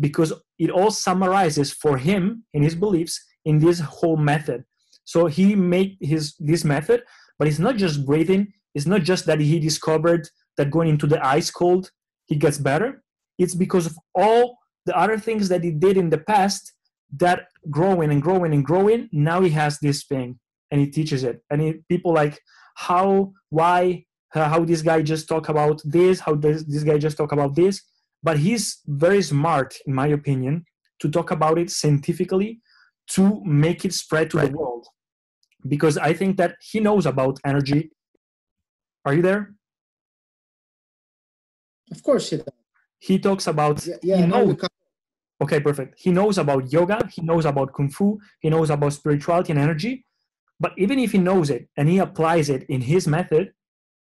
because it all summarizes for him in his beliefs in this whole method. So he made his this method but it's not just breathing. It's not just that he discovered that going into the ice cold he gets better. It's because of all the other things that he did in the past that growing and growing and growing now he has this thing and he teaches it. And he, people like how why how this guy just talk about this how this, this guy just talk about this but he's very smart in my opinion to talk about it scientifically to make it spread to the world. Because i think that he knows about energy. Are you there? Of course, he does. he talks about Yeah, yeah he knows okay perfect. He knows about yoga he knows about kung fu he knows about spirituality and energy. But even if he knows it and he applies it in his method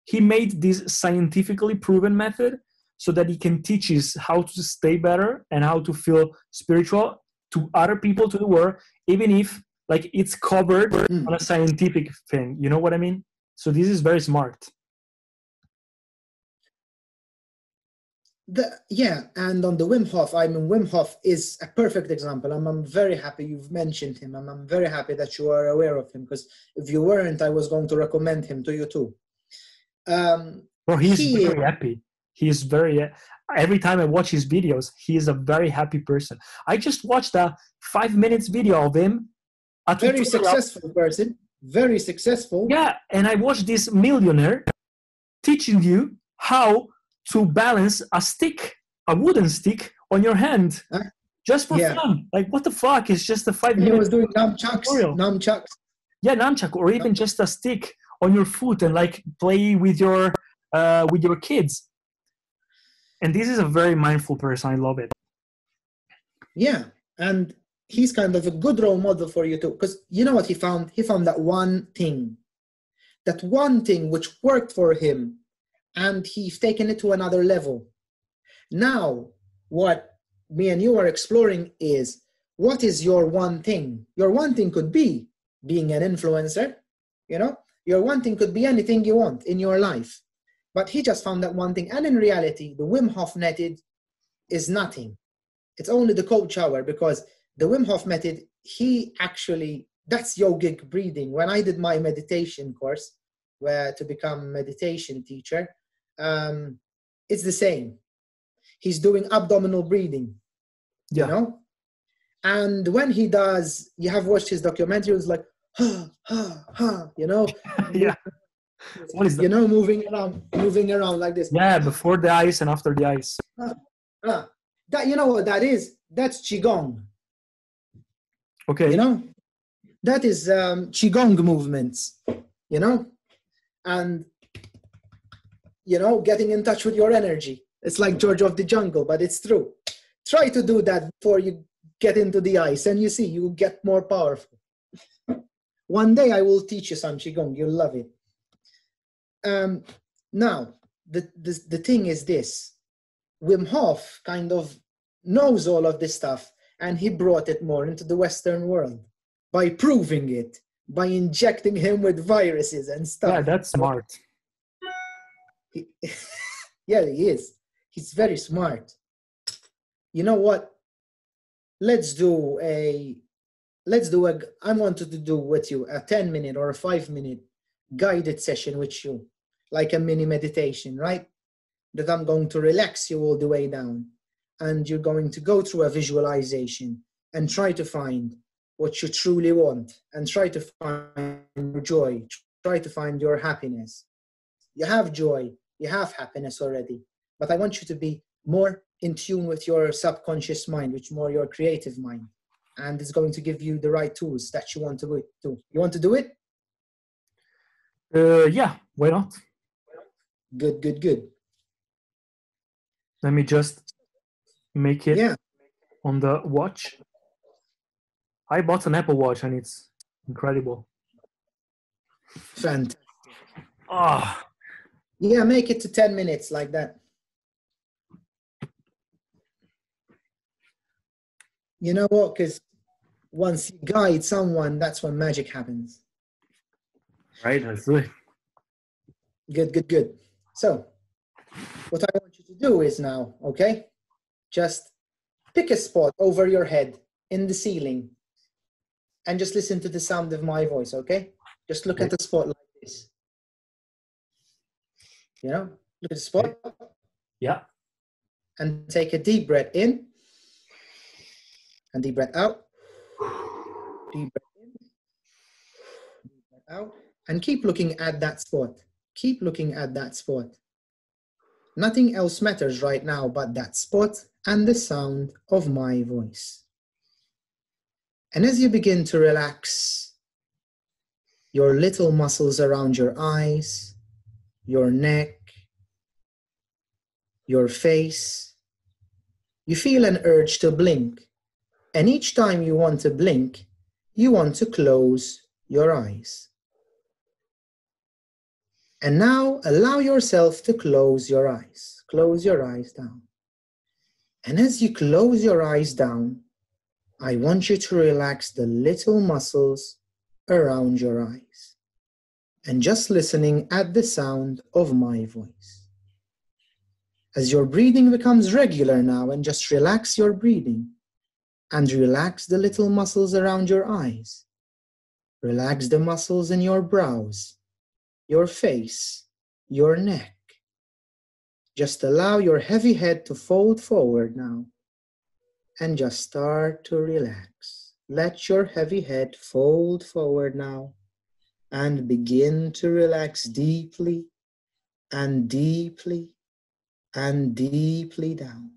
he made this scientifically proven method so that he can teach us how to stay better and how to feel spiritual to other people to the world even if like it's covered Mm. on a scientific thing you know what i mean so this is very smart The, yeah, and on the Wim Hof, I mean, Wim Hof is a perfect example. I'm, I'm very happy you've mentioned him. I'm, I'm very happy that you are aware of him because if you weren't, I was going to recommend him to you too. Um, Bro, he's He- very happy. He's very. Every time I watch his videos, he is a very happy person. I just watched a five minutes video of him a Very successful person. Very successful. Yeah, and I watched this millionaire teaching you how to balance a stick, a wooden stick, on your hand, Huh? just for Yeah. fun. Like, what the fuck? is just a five And he was doing nunchucks. Nunchucks. yeah nunchuck or even just a stick on your foot and like play with your uh, with your kids and this is a very mindful person i love it Yeah, and he's kind of a good role model for you too. Because you know what he found? He found that one thing, that one thing which worked for him, and he's taken it to another level. Now, what me and you are exploring is what is your one thing? Your one thing could be being an influencer, you know? Your one thing could be anything you want in your life. But he just found that one thing. And in reality, the Wim Hof method is nothing it's only the cold shower because the Wim Hof method, he actually, that's yogic breathing. When I did my meditation course, where to become meditation teacher, um, it's the same. He's doing abdominal breathing, yeah you know? And when he does, you have watched his documentary, it was like, ha, ha, ha, you know? yeah what is You know, moving around, moving around like this. yeah before the ice and after the ice. Ah, that, you know what that is? That's Qigong. okay. You know? That is um, qigong movements you know? And you know getting in touch with your energy. It's like george of the jungle but it's true. Try to do that before you get into the ice and you see you get more powerful. One day i will teach you some qigong. You'll love it um, now the, the the thing is this wim hof kind of knows all of this stuff and he brought it more into the Western world by proving it, by injecting him with viruses and stuff. yeah that's smart He- yeah, he is. He's very smart. You know what? Let's do a. Let's do a. I wanted to do with you a ten minute or a five minute guided session with you, like a mini meditation, right? That I'm going to relax you all the way down, and you're going to go through a visualization and try to find what you truly want, and try to find your joy, try to find your happiness. You have joy, you have happiness already, but I want you to be more in tune with your subconscious mind, which more your creative mind, and it's going to give you the right tools that you want to do. You want to do it? Uh, yeah why not Good, good, good. let me just make it Yeah, on the watch i bought an apple watch and it's incredible fantastic. ah Yeah, make it to 10 minutes like that. You know what? Because once you guide someone, that's when magic happens. Right let's do it Good, good, good. So, what I want you to do is now, okay? Just pick a spot over your head in the ceiling and just listen to the sound of my voice, okay? Just look at the spot like this. You know, look at the spot yeah and take a deep breath in and deep breath out. Deep breath in, deep breath out, and keep looking at that spot. Keep looking at that spot. Nothing else matters right now but that spot and the sound of my voice. And as you begin to relax your little muscles around your eyes, your neck, your face, you feel an urge to blink. And each time you want to blink, you want to close your eyes. And now allow yourself to close your eyes. Close your eyes down. And as you close your eyes down, I want you to relax the little muscles around your eyes. And just listening at the sound of my voice. As your breathing becomes regular now, and just relax your breathing and relax the little muscles around your eyes. Relax the muscles in your brows, your face, your neck. Just allow your heavy head to fold forward now and just start to relax. let your heavy head fold forward now and begin to relax deeply and deeply and deeply down.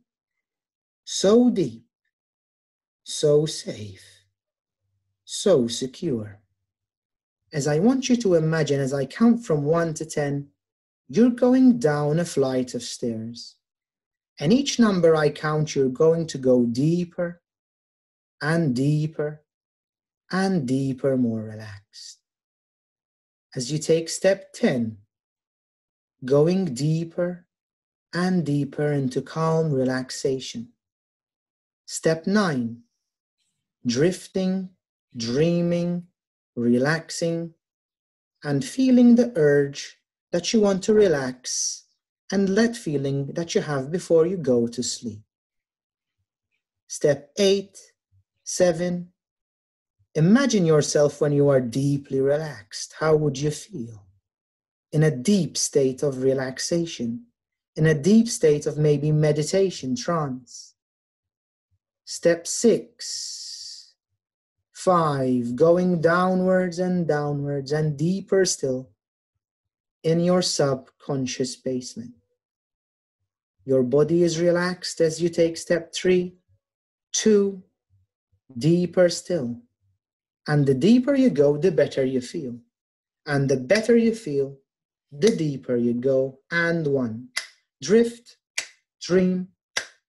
So deep, so safe, so secure. As I want you to imagine, as I count from one to 10, you're going down a flight of stairs. And each number I count, you're going to go deeper and deeper and deeper, more relaxed. As you take step 10, going deeper and deeper into calm relaxation. Step 9, drifting, dreaming, relaxing, and feeling the urge that you want to relax and let feeling that you have before you go to sleep. Step 8, 7. Imagine yourself when you are deeply relaxed. How would you feel? In a deep state of relaxation, in a deep state of maybe meditation, trance. Step 6, 5. Going downwards and downwards and deeper still in your subconscious basement. Your body is relaxed as you take step three, two, deeper still. And the deeper you go, the better you feel. And the better you feel, the deeper you go. And one, drift, dream,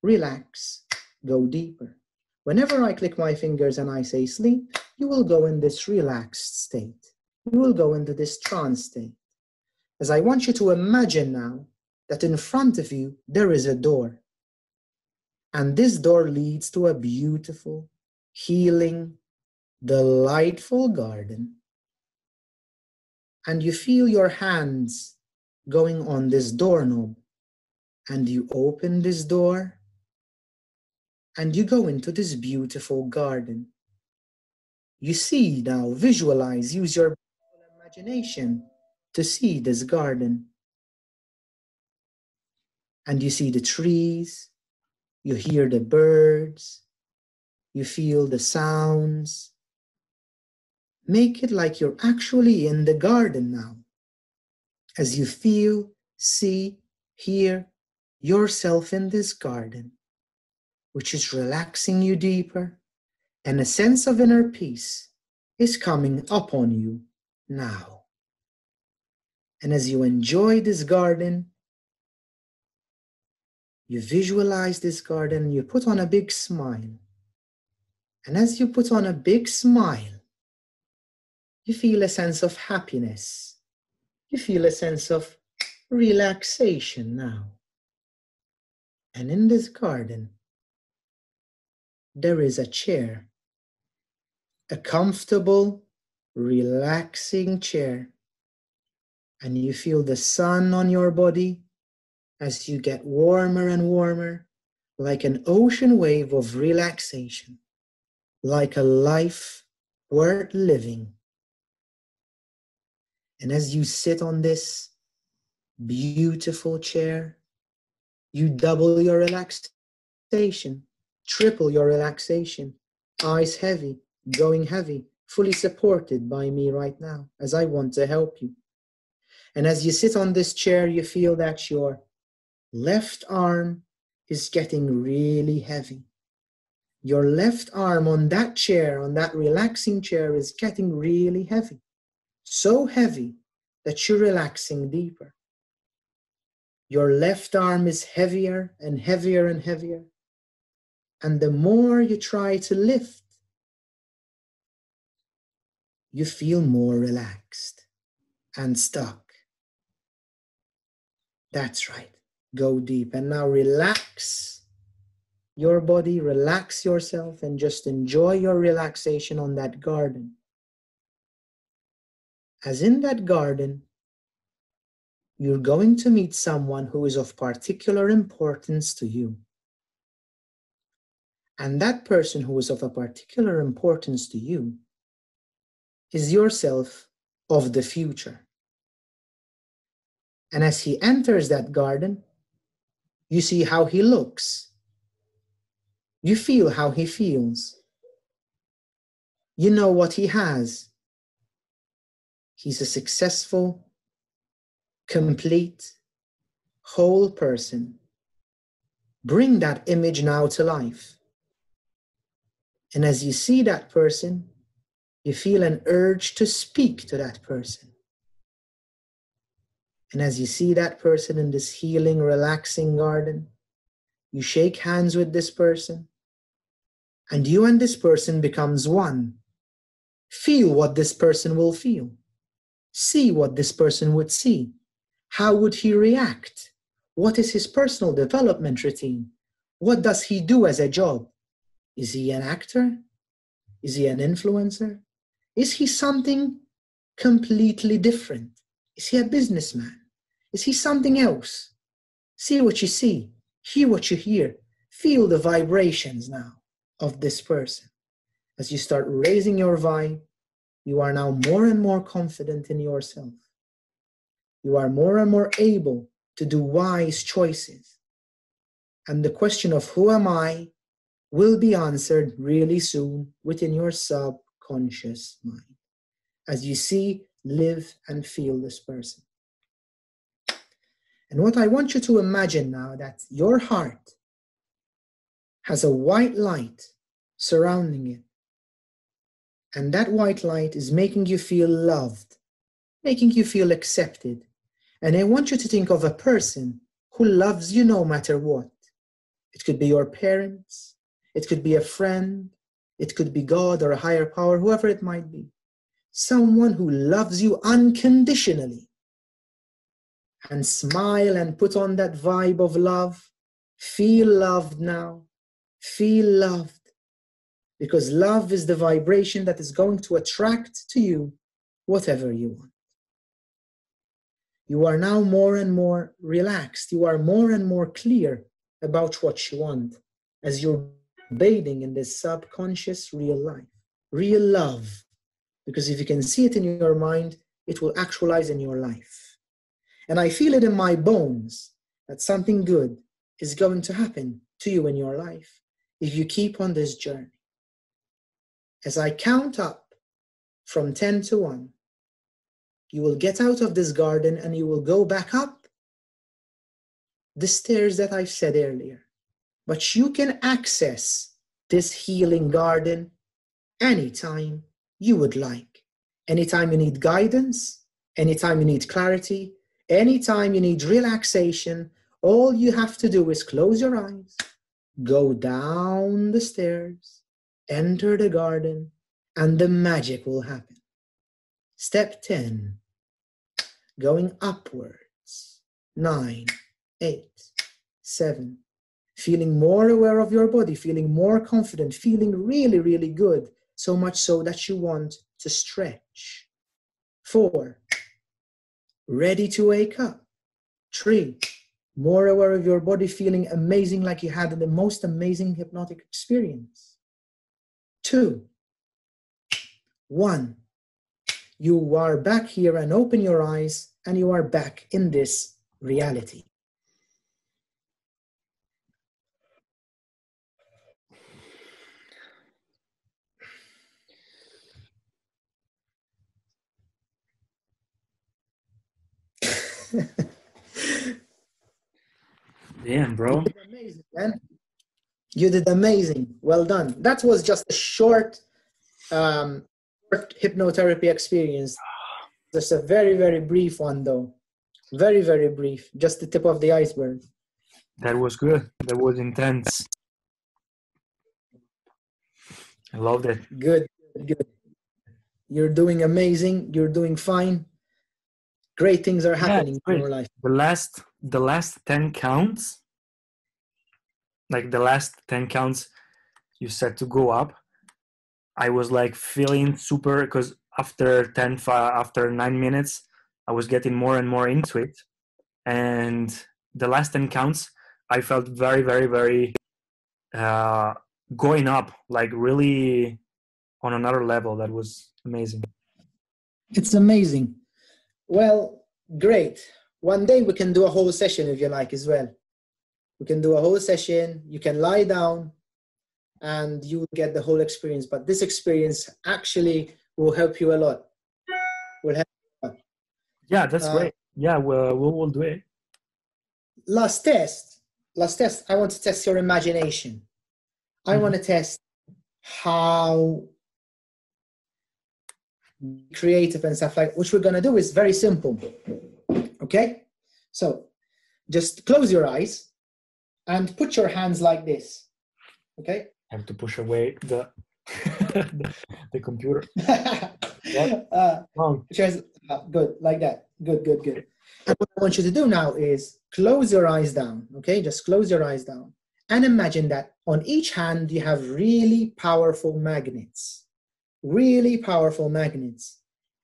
relax, go deeper. Whenever I click my fingers and I say sleep, you will go in this relaxed state. You will go into this trance state. As I want you to imagine now that in front of you there is a door. And this door leads to a beautiful, healing, delightful garden. And you feel your hands going on this doorknob. And you open this door and you go into this beautiful garden. You see now, visualize, use your imagination to see this garden and you see the trees, you hear the birds, you feel the sounds. Make it like you're actually in the garden now. As you feel, see, hear yourself in this garden, which is relaxing you deeper, and a sense of inner peace is coming upon you now. And as you enjoy this garden, you visualize this garden, you put on a big smile. And as you put on a big smile, you feel a sense of happiness. You feel a sense of relaxation now. And in this garden, there is a chair, a comfortable, relaxing chair. And you feel the sun on your body as you get warmer and warmer, like an ocean wave of relaxation, like a life worth living. And as you sit on this beautiful chair, you double your relaxation, triple your relaxation, eyes heavy, going heavy, fully supported by me right now as I want to help you. And as you sit on this chair, you feel that your left arm is getting really heavy. Your left arm on that chair, on that relaxing chair, is getting really heavy. So heavy that you're relaxing deeper. Your left arm is heavier and heavier and heavier. And the more you try to lift, you feel more relaxed and stuck. That's right go deep. And now relax your body, relax yourself, and just enjoy your relaxation on that garden. As in that garden, you're going to meet someone who is of particular importance to you. And that person who is of a particular importance to you is yourself of the future. And as he enters that garden, you see how he looks. You feel how he feels. you know what he has. He's a successful, complete, whole person. Bring that image now to life. And as you see that person, you feel an urge to speak to that person. And as you see that person in this healing, relaxing garden, you shake hands with this person, and you and this person becomes one. Feel what this person will feel. See what this person would see. How would he react? What is his personal development routine? What does he do as a job? Is he an actor? Is he an influencer? Is he something completely different? Is he a businessman? Is he something else? See what you see, hear what you hear, feel the vibrations now of this person. As you start raising your vibe, you are now more and more confident in yourself. You are more and more able to do wise choices. And the question of who am I will be answered really soon within your subconscious mind as you see, live, and feel this person. And what I want you to imagine now that your heart has a white light surrounding it. And that white light is making you feel loved, making you feel accepted. And I want you to think of a person who loves you no matter what. It could be your parents, it could be a friend, it could be God or a higher power, whoever it might be. Someone who loves you unconditionally. And smile and put on that vibe of love. Feel loved now. Feel loved. Because love is the vibration that is going to attract to you whatever you want. You are now more and more relaxed. You are more and more clear about what you want as you're bathing in this subconscious real life, real love. Because if you can see it in your mind, it will actualize in your life. And I feel it in my bones that something good is going to happen to you in your life if you keep on this journey. As I count up from 10 to 1, you will get out of this garden and you will go back up the stairs that I said earlier. But you can access this healing garden anytime you would like. Anytime you need guidance, anytime you need clarity, anytime you need relaxation, all you have to do is close your eyes, go down the stairs, enter the garden, and the magic will happen. Step 10, going upwards. Nine, eight, seven, feeling more aware of your body, feeling more confident, feeling really, really good, so much so that you want to stretch. Four, ready to wake up. Three, more aware of your body, feeling amazing like you had the most amazing hypnotic experience. Two, one, you are back here and open your eyes and you are back in this reality. Damn, bro. You did amazing, man. You did amazing. Well done. That was just a short, um, short hypnotherapy experience. Just a very, very brief one, though. Very, very brief. Just the tip of the iceberg. That was good. That was intense. I loved it. Good, good. You're doing amazing. You're doing fine great things are happening yeah, in your life. The last the last 10 counts like the last 10 counts you said to go up i was like feeling super because after 10 after 9 minutes i was getting more and more into it. And the last 10 counts i felt very very very uh going up like really on another level that was amazing. It's amazing well, great. One day we can do a whole session if you like as well. We can do a whole session. You can lie down and you will get the whole experience. But this experience actually will help you a lot. Will help. You a lot. Yeah, that's Uh, great. Yeah, well, we will do it. Last test. Last test. I want to test your imagination. I Mhm. want to test how creative and stuff like. Which we're gonna do is very simple. Okay, so just close your eyes and put your hands like this. Okay. I have to push away the the, the computer. uh, Oh, Cheers. Uh, good, like that. Good, good, good. And what I want you to do now is close your eyes down, okay? Just close your eyes down and imagine that on each hand you have really powerful magnets. Really powerful magnets.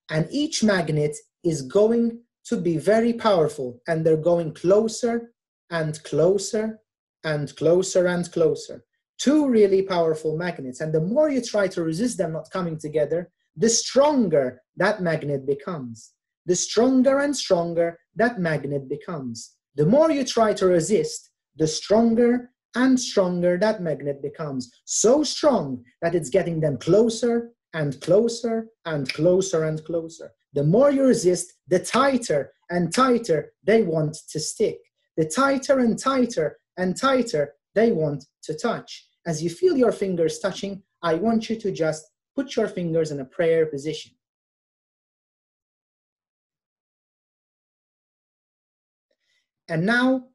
And each magnet is going to be very powerful and they're going closer and closer and closer and closer. Two really powerful magnets. And the more you try to resist them not coming together, the stronger that magnet becomes. The stronger and stronger that magnet becomes. The more you try to resist, the stronger and stronger that magnet becomes. So strong that it's getting them closer and closer and closer and closer. The more you resist, the tighter and tighter they want to stick. The tighter and tighter and tighter they want to touch. As you feel your fingers touching, I want you to just put your fingers in a prayer position. And now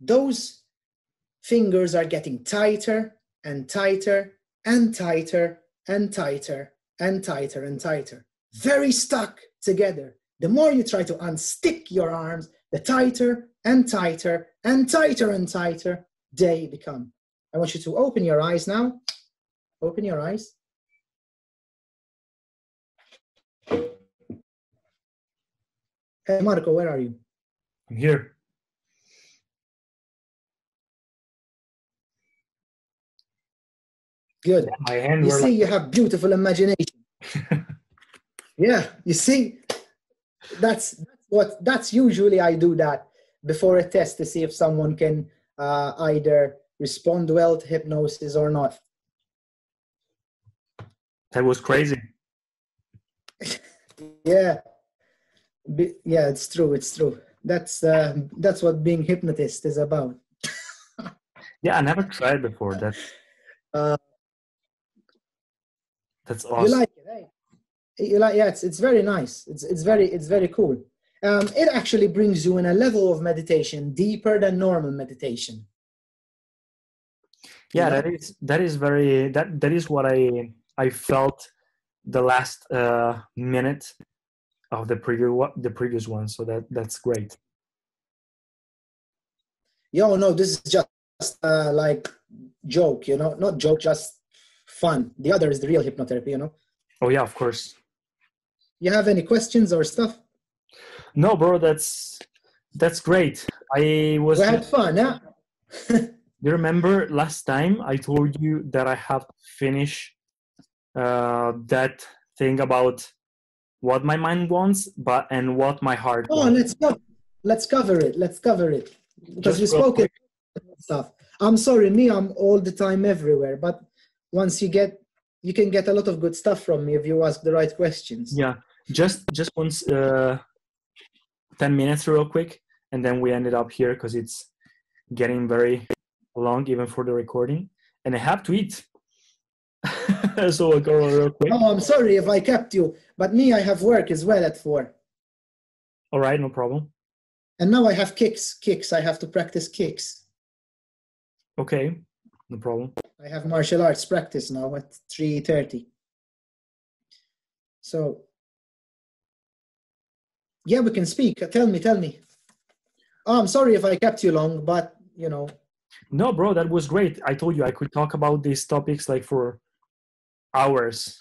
those fingers are getting tighter and tighter and tighter and tighter and tighter and tighter. Very stuck together. The more you try to unstick your arms, the tighter and tighter and tighter and tighter they become. I want you to open your eyes now. Open your eyes. Hey, Marco, where are you? I'm here. Good. My hand You see, like, you have beautiful imagination. yeah, you see, that's, that's what that's usually I do that before a test to see if someone can uh, either respond well to hypnosis or not. that was crazy. Yeah, Be- yeah, it's true. It's true. That's uh, that's what being hypnotist is about. Yeah, I never tried before. That Uh, that's You like it, eh? You like, yeah, it's, it's very nice. It's, it's very it's very cool. Um, it actually brings you in a level of meditation deeper than normal meditation. yeah, know? that is that is very that that is what I I felt the last uh, minute of the previous one, the previous one. So that that's great. Yo, no, this is just uh, like joke, you know, not joke, just fun. The other is the real hypnotherapy, you know. Oh yeah, of course. You have any questions or stuff? No, bro, that's that's great. I was. We had fun, yeah. You remember last time I told you that I have finished uh, that thing about what my mind wants, but and what my heart Oh, wants. let's go. Let's cover it. Let's cover it because Just you spoke it stuff. I'm sorry, me. I'm all the time everywhere, but once you get, you can get a lot of good stuff from me if you ask the right questions. Yeah, just just once, uh, ten minutes, real quick, and then we ended up here because it's getting very long, even for the recording, and I have to eat. so I'll go real quick. Oh, I'm sorry if I kept you, but me, I have work as well at four, All right, no problem. and now I have kicks. Kicks. I have to practice kicks. Okay, no problem. I have martial arts practice now at three thirty. So, yeah, we can speak. Tell me, tell me. Oh, I'm sorry if I kept you long, but you know, No, bro, that was great. I told you I could talk about these topics like for hours.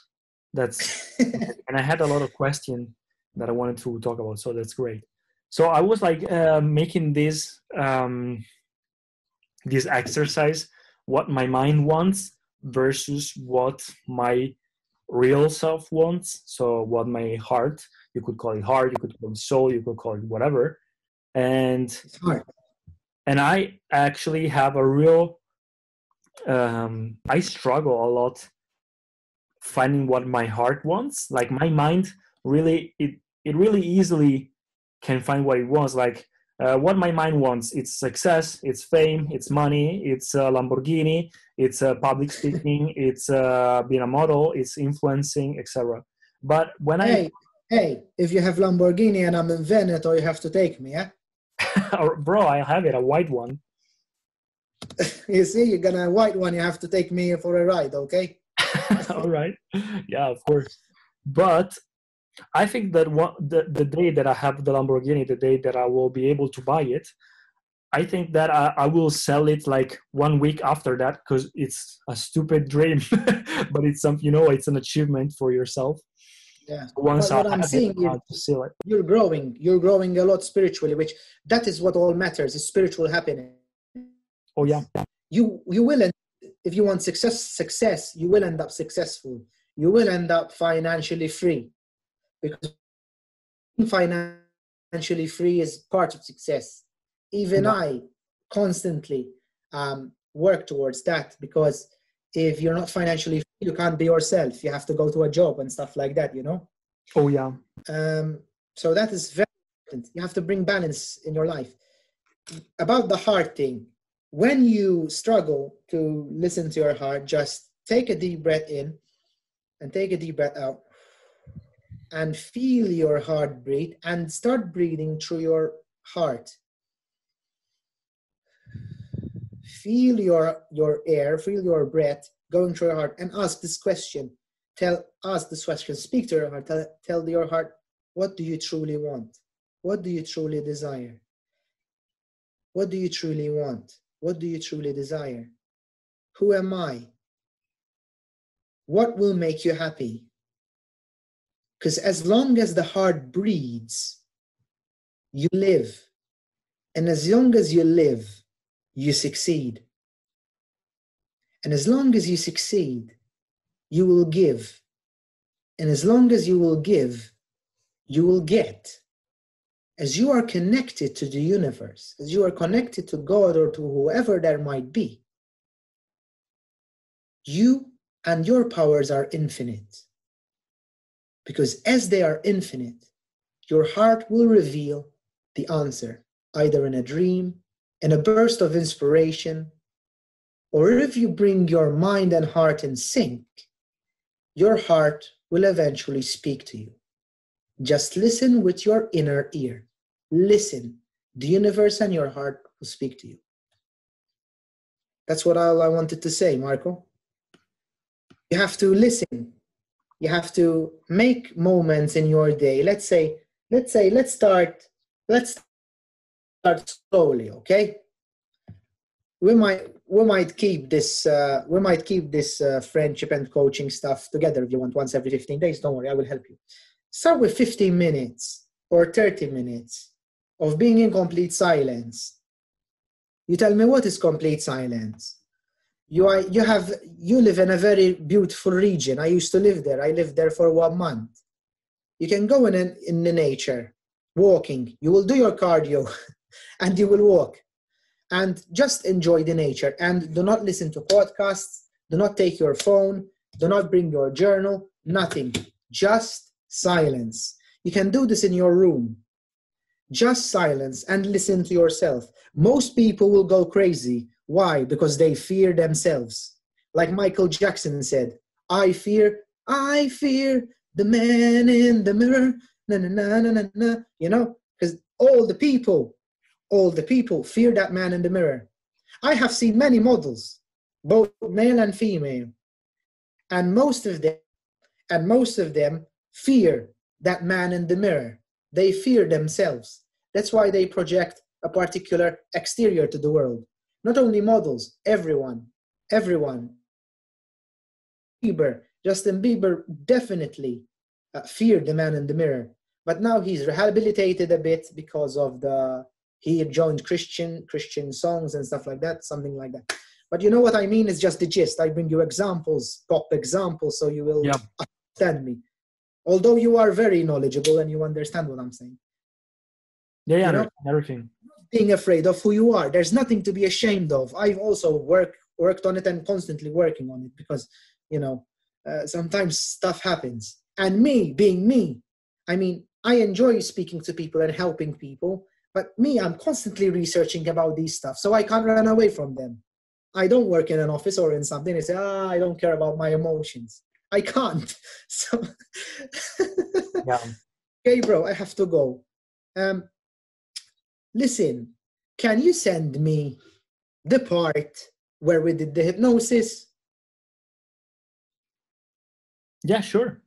That's and I had a lot of questions that I wanted to talk about, so that's great. So I was like uh, making this um, this exercise, what my mind wants versus what my real self wants. So what my heart, you could call it heart, you could call it soul, you could call it whatever, and and I actually have a real um, I struggle a lot finding what my heart wants. Like my mind really it it really easily can find what it wants. Like uh, what my mind wants it's success it's fame it's money it's uh, lamborghini it's uh, public speaking it's uh, being a model it's influencing etc but when hey, i hey if you have lamborghini and i'm in veneto you have to take me yeah bro i have it a white one. You see you're gonna a white one you have to take me for a ride okay? All right. Yeah of course. But I think that one, the, the day that I have the Lamborghini, the day that I will be able to buy it, I think that I, I will sell it like one week after that because it's a stupid dream, but it's some you know it's an achievement for yourself. Yeah. Once what I I'm seeing it, you- I'll sell it. you're growing you're growing a lot spiritually which that is what all matters is spiritual happiness Oh yeah, you you will end, if you want success success you will end up successful you will end up financially free because being financially free is part of success even Yeah. i constantly um, work towards that because if you're not financially free you can't be yourself you have to go to a job and stuff like that you know oh yeah, um, so that is very important. You have to bring balance in your life. About the heart thing, when you struggle to listen to your heart, just take a deep breath in and take a deep breath out and feel your heart breathe and start breathing through your heart. Feel your, your air, feel your breath going through your heart and ask this question. Tell ask this question, speak to your heart, tell, tell your heart what do you truly want? What do you truly desire? What do you truly want? What do you truly desire? Who am I? What will make you happy? Because as long as the heart breathes, you live. And as long as you live, you succeed. And as long as you succeed, you will give. And as long as you will give, you will get. As you are connected to the universe, as you are connected to God or to whoever there might be, you and your powers are infinite. Because as they are infinite, your heart will reveal the answer, either in a dream, in a burst of inspiration, or if you bring your mind and heart in sync, your heart will eventually speak to you. Just listen with your inner ear. Listen. The universe and your heart will speak to you. That's what all I wanted to say, Marco. You have to listen. You have to make moments in your day. Let's say, let's say, let's start, let's start slowly, okay? We might we might keep this uh, we might keep this uh, friendship and coaching stuff together if you want once every 15 days don't worry i will help you start with 15 minutes or 30 minutes of being in complete silence you tell me what is complete silence you are you have you live in a very beautiful region. I used to live there. I lived there for one month. You can go in in the nature walking. You will do your cardio and you will walk. And just enjoy the nature. And do not listen to podcasts. Do not take your phone. Do not bring your journal. Nothing. Just silence. You can do this in your room. Just silence and listen to yourself. Most people will go crazy why because they fear themselves like michael jackson said i fear i fear the man in the mirror na na na na na, na. you know because all the people all the people fear that man in the mirror. I have seen many models, both male and female, and most of them and most of them fear that man in the mirror. They fear themselves. That's why they project a particular exterior to the world. Not only models, everyone, everyone. Bieber, Justin Bieber definitely uh, feared the man in the mirror, but now he's rehabilitated a bit because of the he joined christian christian songs and stuff like that something like that but you know what i mean is just the gist i bring you examples pop examples so you will Yeah. understand me although you are very knowledgeable and you understand what i'm saying yeah, yeah, You know- everything. Being afraid of who you are. There's nothing to be ashamed of. I've also worked worked on it and constantly working on it because you know uh, sometimes stuff happens. And me being me i mean i enjoy speaking to people and helping people but me i'm constantly researching about these stuff so i can't run away from them. I don't work in an office or in something and say ah i don't care about my emotions. I can't. So Yeah. okay bro i have to go. Um listen can you send me the part where we did the hypnosis Yeah, sure.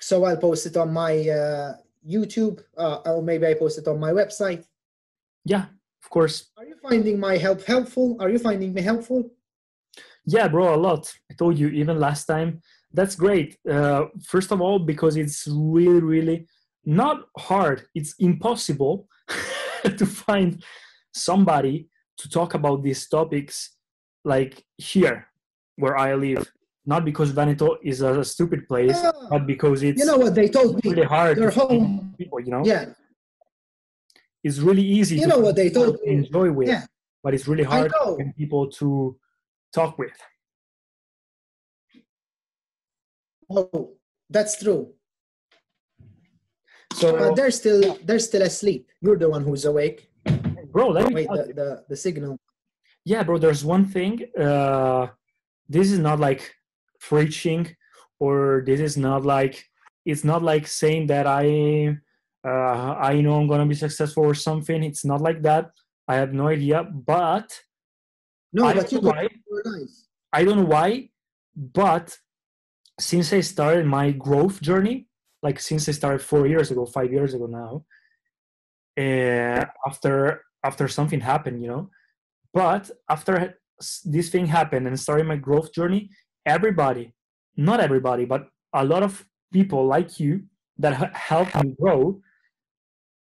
so i'll post it on my uh, youtube uh, or maybe i post it on my website Yeah, of course. are you finding my help helpful are you finding me helpful Yeah, bro, a lot. I told you even last time. That's great. Uh, first of all, because it's really, really not hard. It's impossible to find somebody to talk about these topics like here where I live. Not because Veneto is a stupid place, Ah, but because it's you know what they told me really hard Their home- people, you know? yeah It's really easy You to know what they told to me? enjoy with, Yeah. but it's really hard find people to talk with. oh that's true So, but they're still they're still asleep. You're the one who's awake. Bro, let me wait the, the, the signal. Yeah bro there's one thing uh this is not like preaching or this is not like it's not like saying that i uh i know i'm gonna be successful or something. It's not like that. I have no idea but no I but you don't know why. i don't know why but since i started my growth journey like since i started four years ago five years ago now uh, after after something happened you know? But after this thing happened and starting my growth journey everybody not everybody but a lot of people like you that helped me grow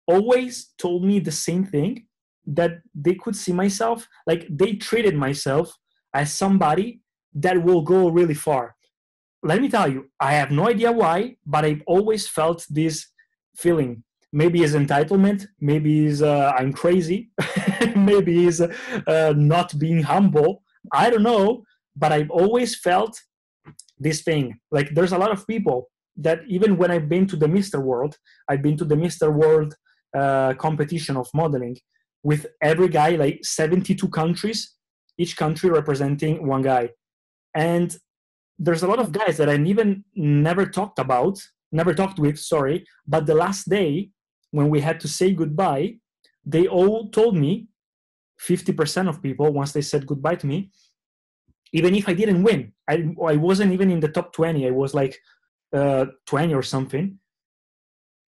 always told me the same thing that they could see myself like they treated myself as somebody that will go really far let me tell you i have no idea why but i've always felt this feeling. Maybe it's entitlement maybe it's uh, i'm crazy maybe it's uh, not being humble. I don't know but i've always felt this thing. Like there's a lot of people that even when i've been to the mr world i've been to the mr world uh, competition of modeling with every guy like 72 countries each country representing one guy. And there's a lot of guys that i even never talked about never talked with sorry but the last day when we had to say goodbye they all told me 50% of people once they said goodbye to me even if i didn't win i, I wasn't even in the top 20 i was like uh, 20 or something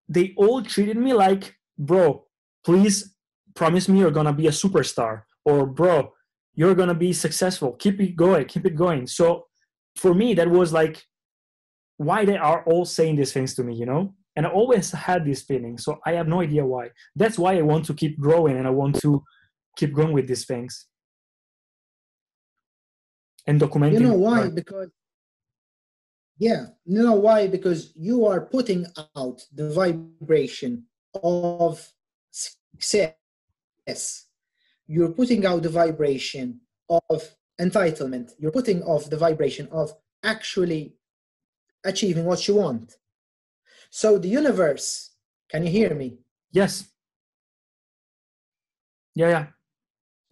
they all treated me like bro please promise me you're gonna be a superstar or bro you're gonna be successful. Keep it going keep it going. So for me that was like why they are all saying these things to me you know? And i always had this feeling so i have no idea why. That's why i want to keep growing and i want to keep going with these things. And documenting you know why? my- because yeah you know why? Because you are putting out the vibration of success. You're putting out the vibration of entitlement. You're putting off the vibration of actually achieving what you want. So the universe can you hear me? Yes. Yeah yeah.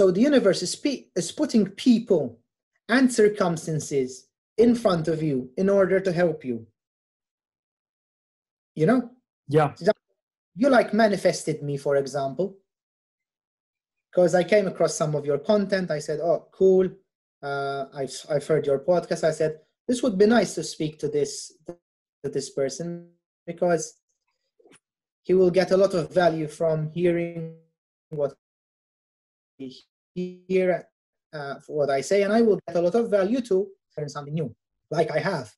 So the universe is, pe- is putting people and circumstances in front of you in order to help you. You know, yeah. You like manifested me, for example, because I came across some of your content. I said, "Oh, cool! Uh, I've I've heard your podcast." I said, "This would be nice to speak to this to this person because he will get a lot of value from hearing what he hear uh, for what I say, and I will get a lot of value to learn something new, like I have."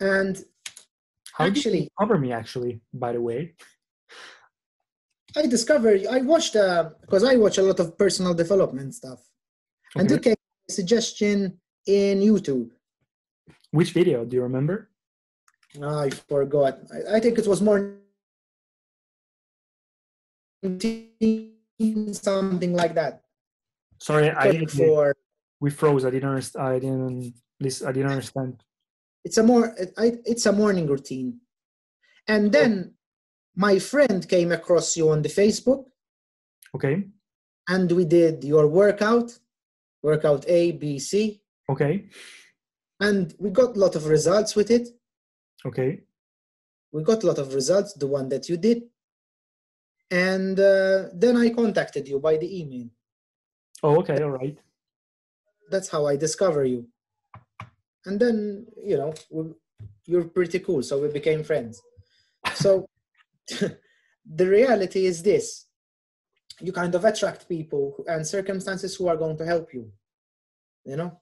And how Actually- cover me actually by the way I discovered I watched uh, because I watch a lot of personal development stuff, and Okay. You came with a suggestion in YouTube. which video do you remember I forgot. I, I think it was more something like that. sorry i Came didn't hear- for we froze. I didn't understand. I didn't listen. I didn't understand. It's a more it's a morning routine, and then my friend came across you on the Facebook. Okay. And we did your workout, workout A, B, C. Okay. And we got a lot of results with it. Okay. We got a lot of results, the one that you did. And uh, then I contacted you by the email. Oh, okay, all right. That's how I discover you. And then, you know, you're pretty cool, so we became friends. So the reality is this you kind of attract people and circumstances who are going to help you. You know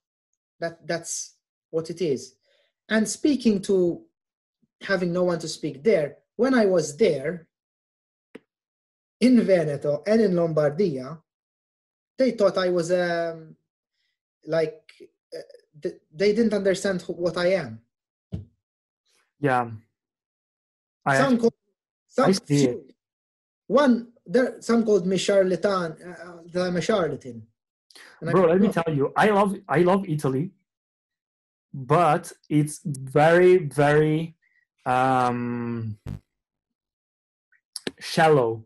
that that's what it is. And speaking to having no one to speak there when i was there in veneto and in lombardia they thought i was um like uh, they didn't understand what i am. Yeah. I some some few, one there some called me charlatan uh, i'm a charlatan and bro I, let me tell you i love i love italy but it's very very um shallow.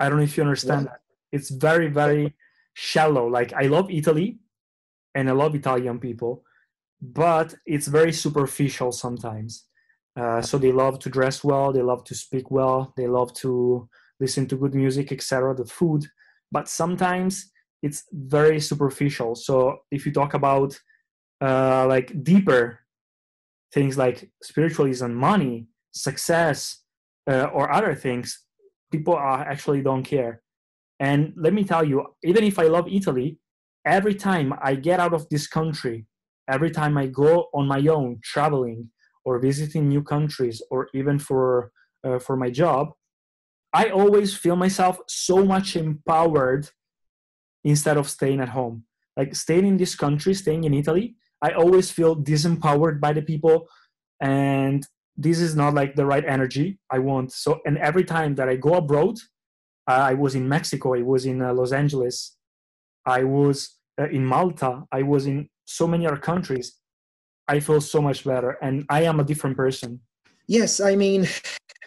I don't know if you understand what? that. It's very very shallow. Like i love italy and i love italian people but it's very superficial sometimes uh, so they love to dress well, they love to speak well, they love to listen to good music, etc. The food, but sometimes it's very superficial. So if you talk about uh, like deeper things like spiritualism, money, success, uh, or other things, people are actually don't care. And let me tell you, even if I love Italy, every time I get out of this country, every time I go on my own traveling, or visiting new countries or even for uh, for my job i always feel myself so much empowered instead of staying at home. Like staying in this country staying in italy i always feel disempowered by the people and this is not like the right energy i want. So and every time that i go abroad i was in mexico i was in uh, los angeles i was uh, in malta i was in so many other countries I feel so much better and I am a different person. Yes, I mean,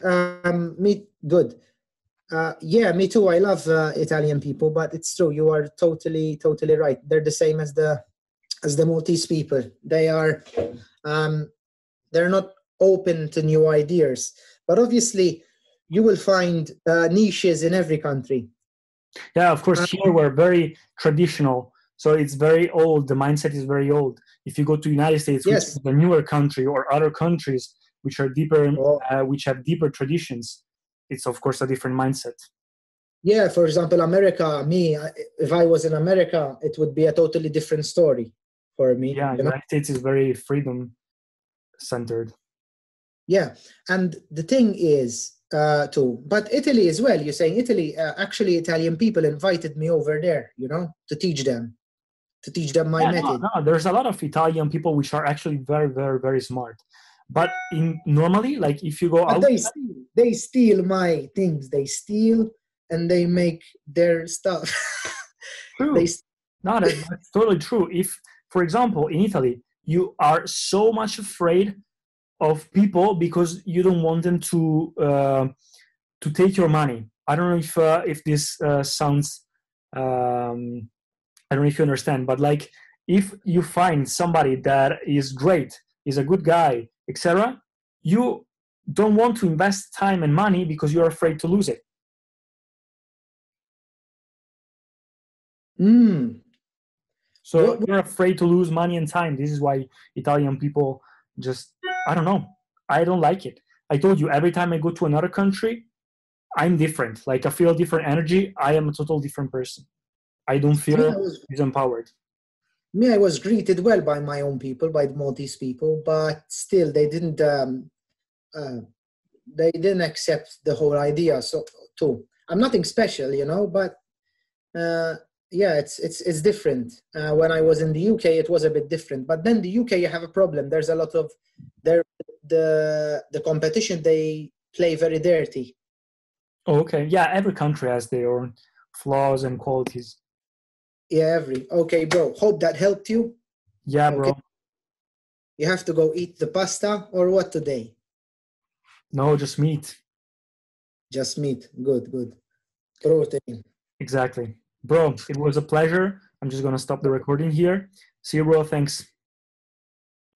um, me good. Uh, yeah, me too. I love uh, Italian people, but it's true. You are totally, totally right. They're the same as the as the Maltese people. They are, um, they're not open to new ideas. But obviously, you will find uh, niches in every country. Yeah, of course. Uh, here we're very traditional so it's very old. The mindset is very old. If you go to United States, yes. which is a newer country, or other countries which are deeper, oh. uh, which have deeper traditions, it's of course a different mindset. Yeah, for example, America. Me, if I was in America, it would be a totally different story for me. Yeah, United know? States is very freedom centered. Yeah, and the thing is, uh, too. But Italy as well. You're saying Italy. Uh, actually, Italian people invited me over there. You know, to teach them to teach them my yeah, method. No, no, there's a lot of Italian people which are actually very, very, very smart. But in normally, like if you go but out, they steal, they steal my things. They steal and they make their stuff. True. they st- no, that's, that's totally true. If, for example, in Italy, you are so much afraid of people because you don't want them to uh, to take your money. I don't know if uh, if this uh, sounds um, I don't know if you understand, but like if you find somebody that is great, is a good guy, etc., you don't want to invest time and money because you're afraid to lose it. Mm. So what, you're afraid to lose money and time. This is why Italian people just I don't know. I don't like it. I told you every time I go to another country, I'm different. Like I feel different energy. I am a total different person. I don't feel me, was, disempowered. Me, I was greeted well by my own people, by the Maltese people, but still they didn't. Um, uh, they didn't accept the whole idea. So too, I'm nothing special, you know, but uh, yeah, it's it's it's different. Uh, when I was in the UK, it was a bit different. But then the UK, you have a problem. There's a lot of there the the competition. They play very dirty. Oh, okay. Yeah, every country has their own flaws and qualities. Yeah, every. Okay, bro. Hope that helped you. Yeah, bro. You have to go eat the pasta or what today? No, just meat. Just meat. Good, good. Protein. Exactly. Bro, it was a pleasure. I'm just going to stop the recording here. See you, bro. Thanks.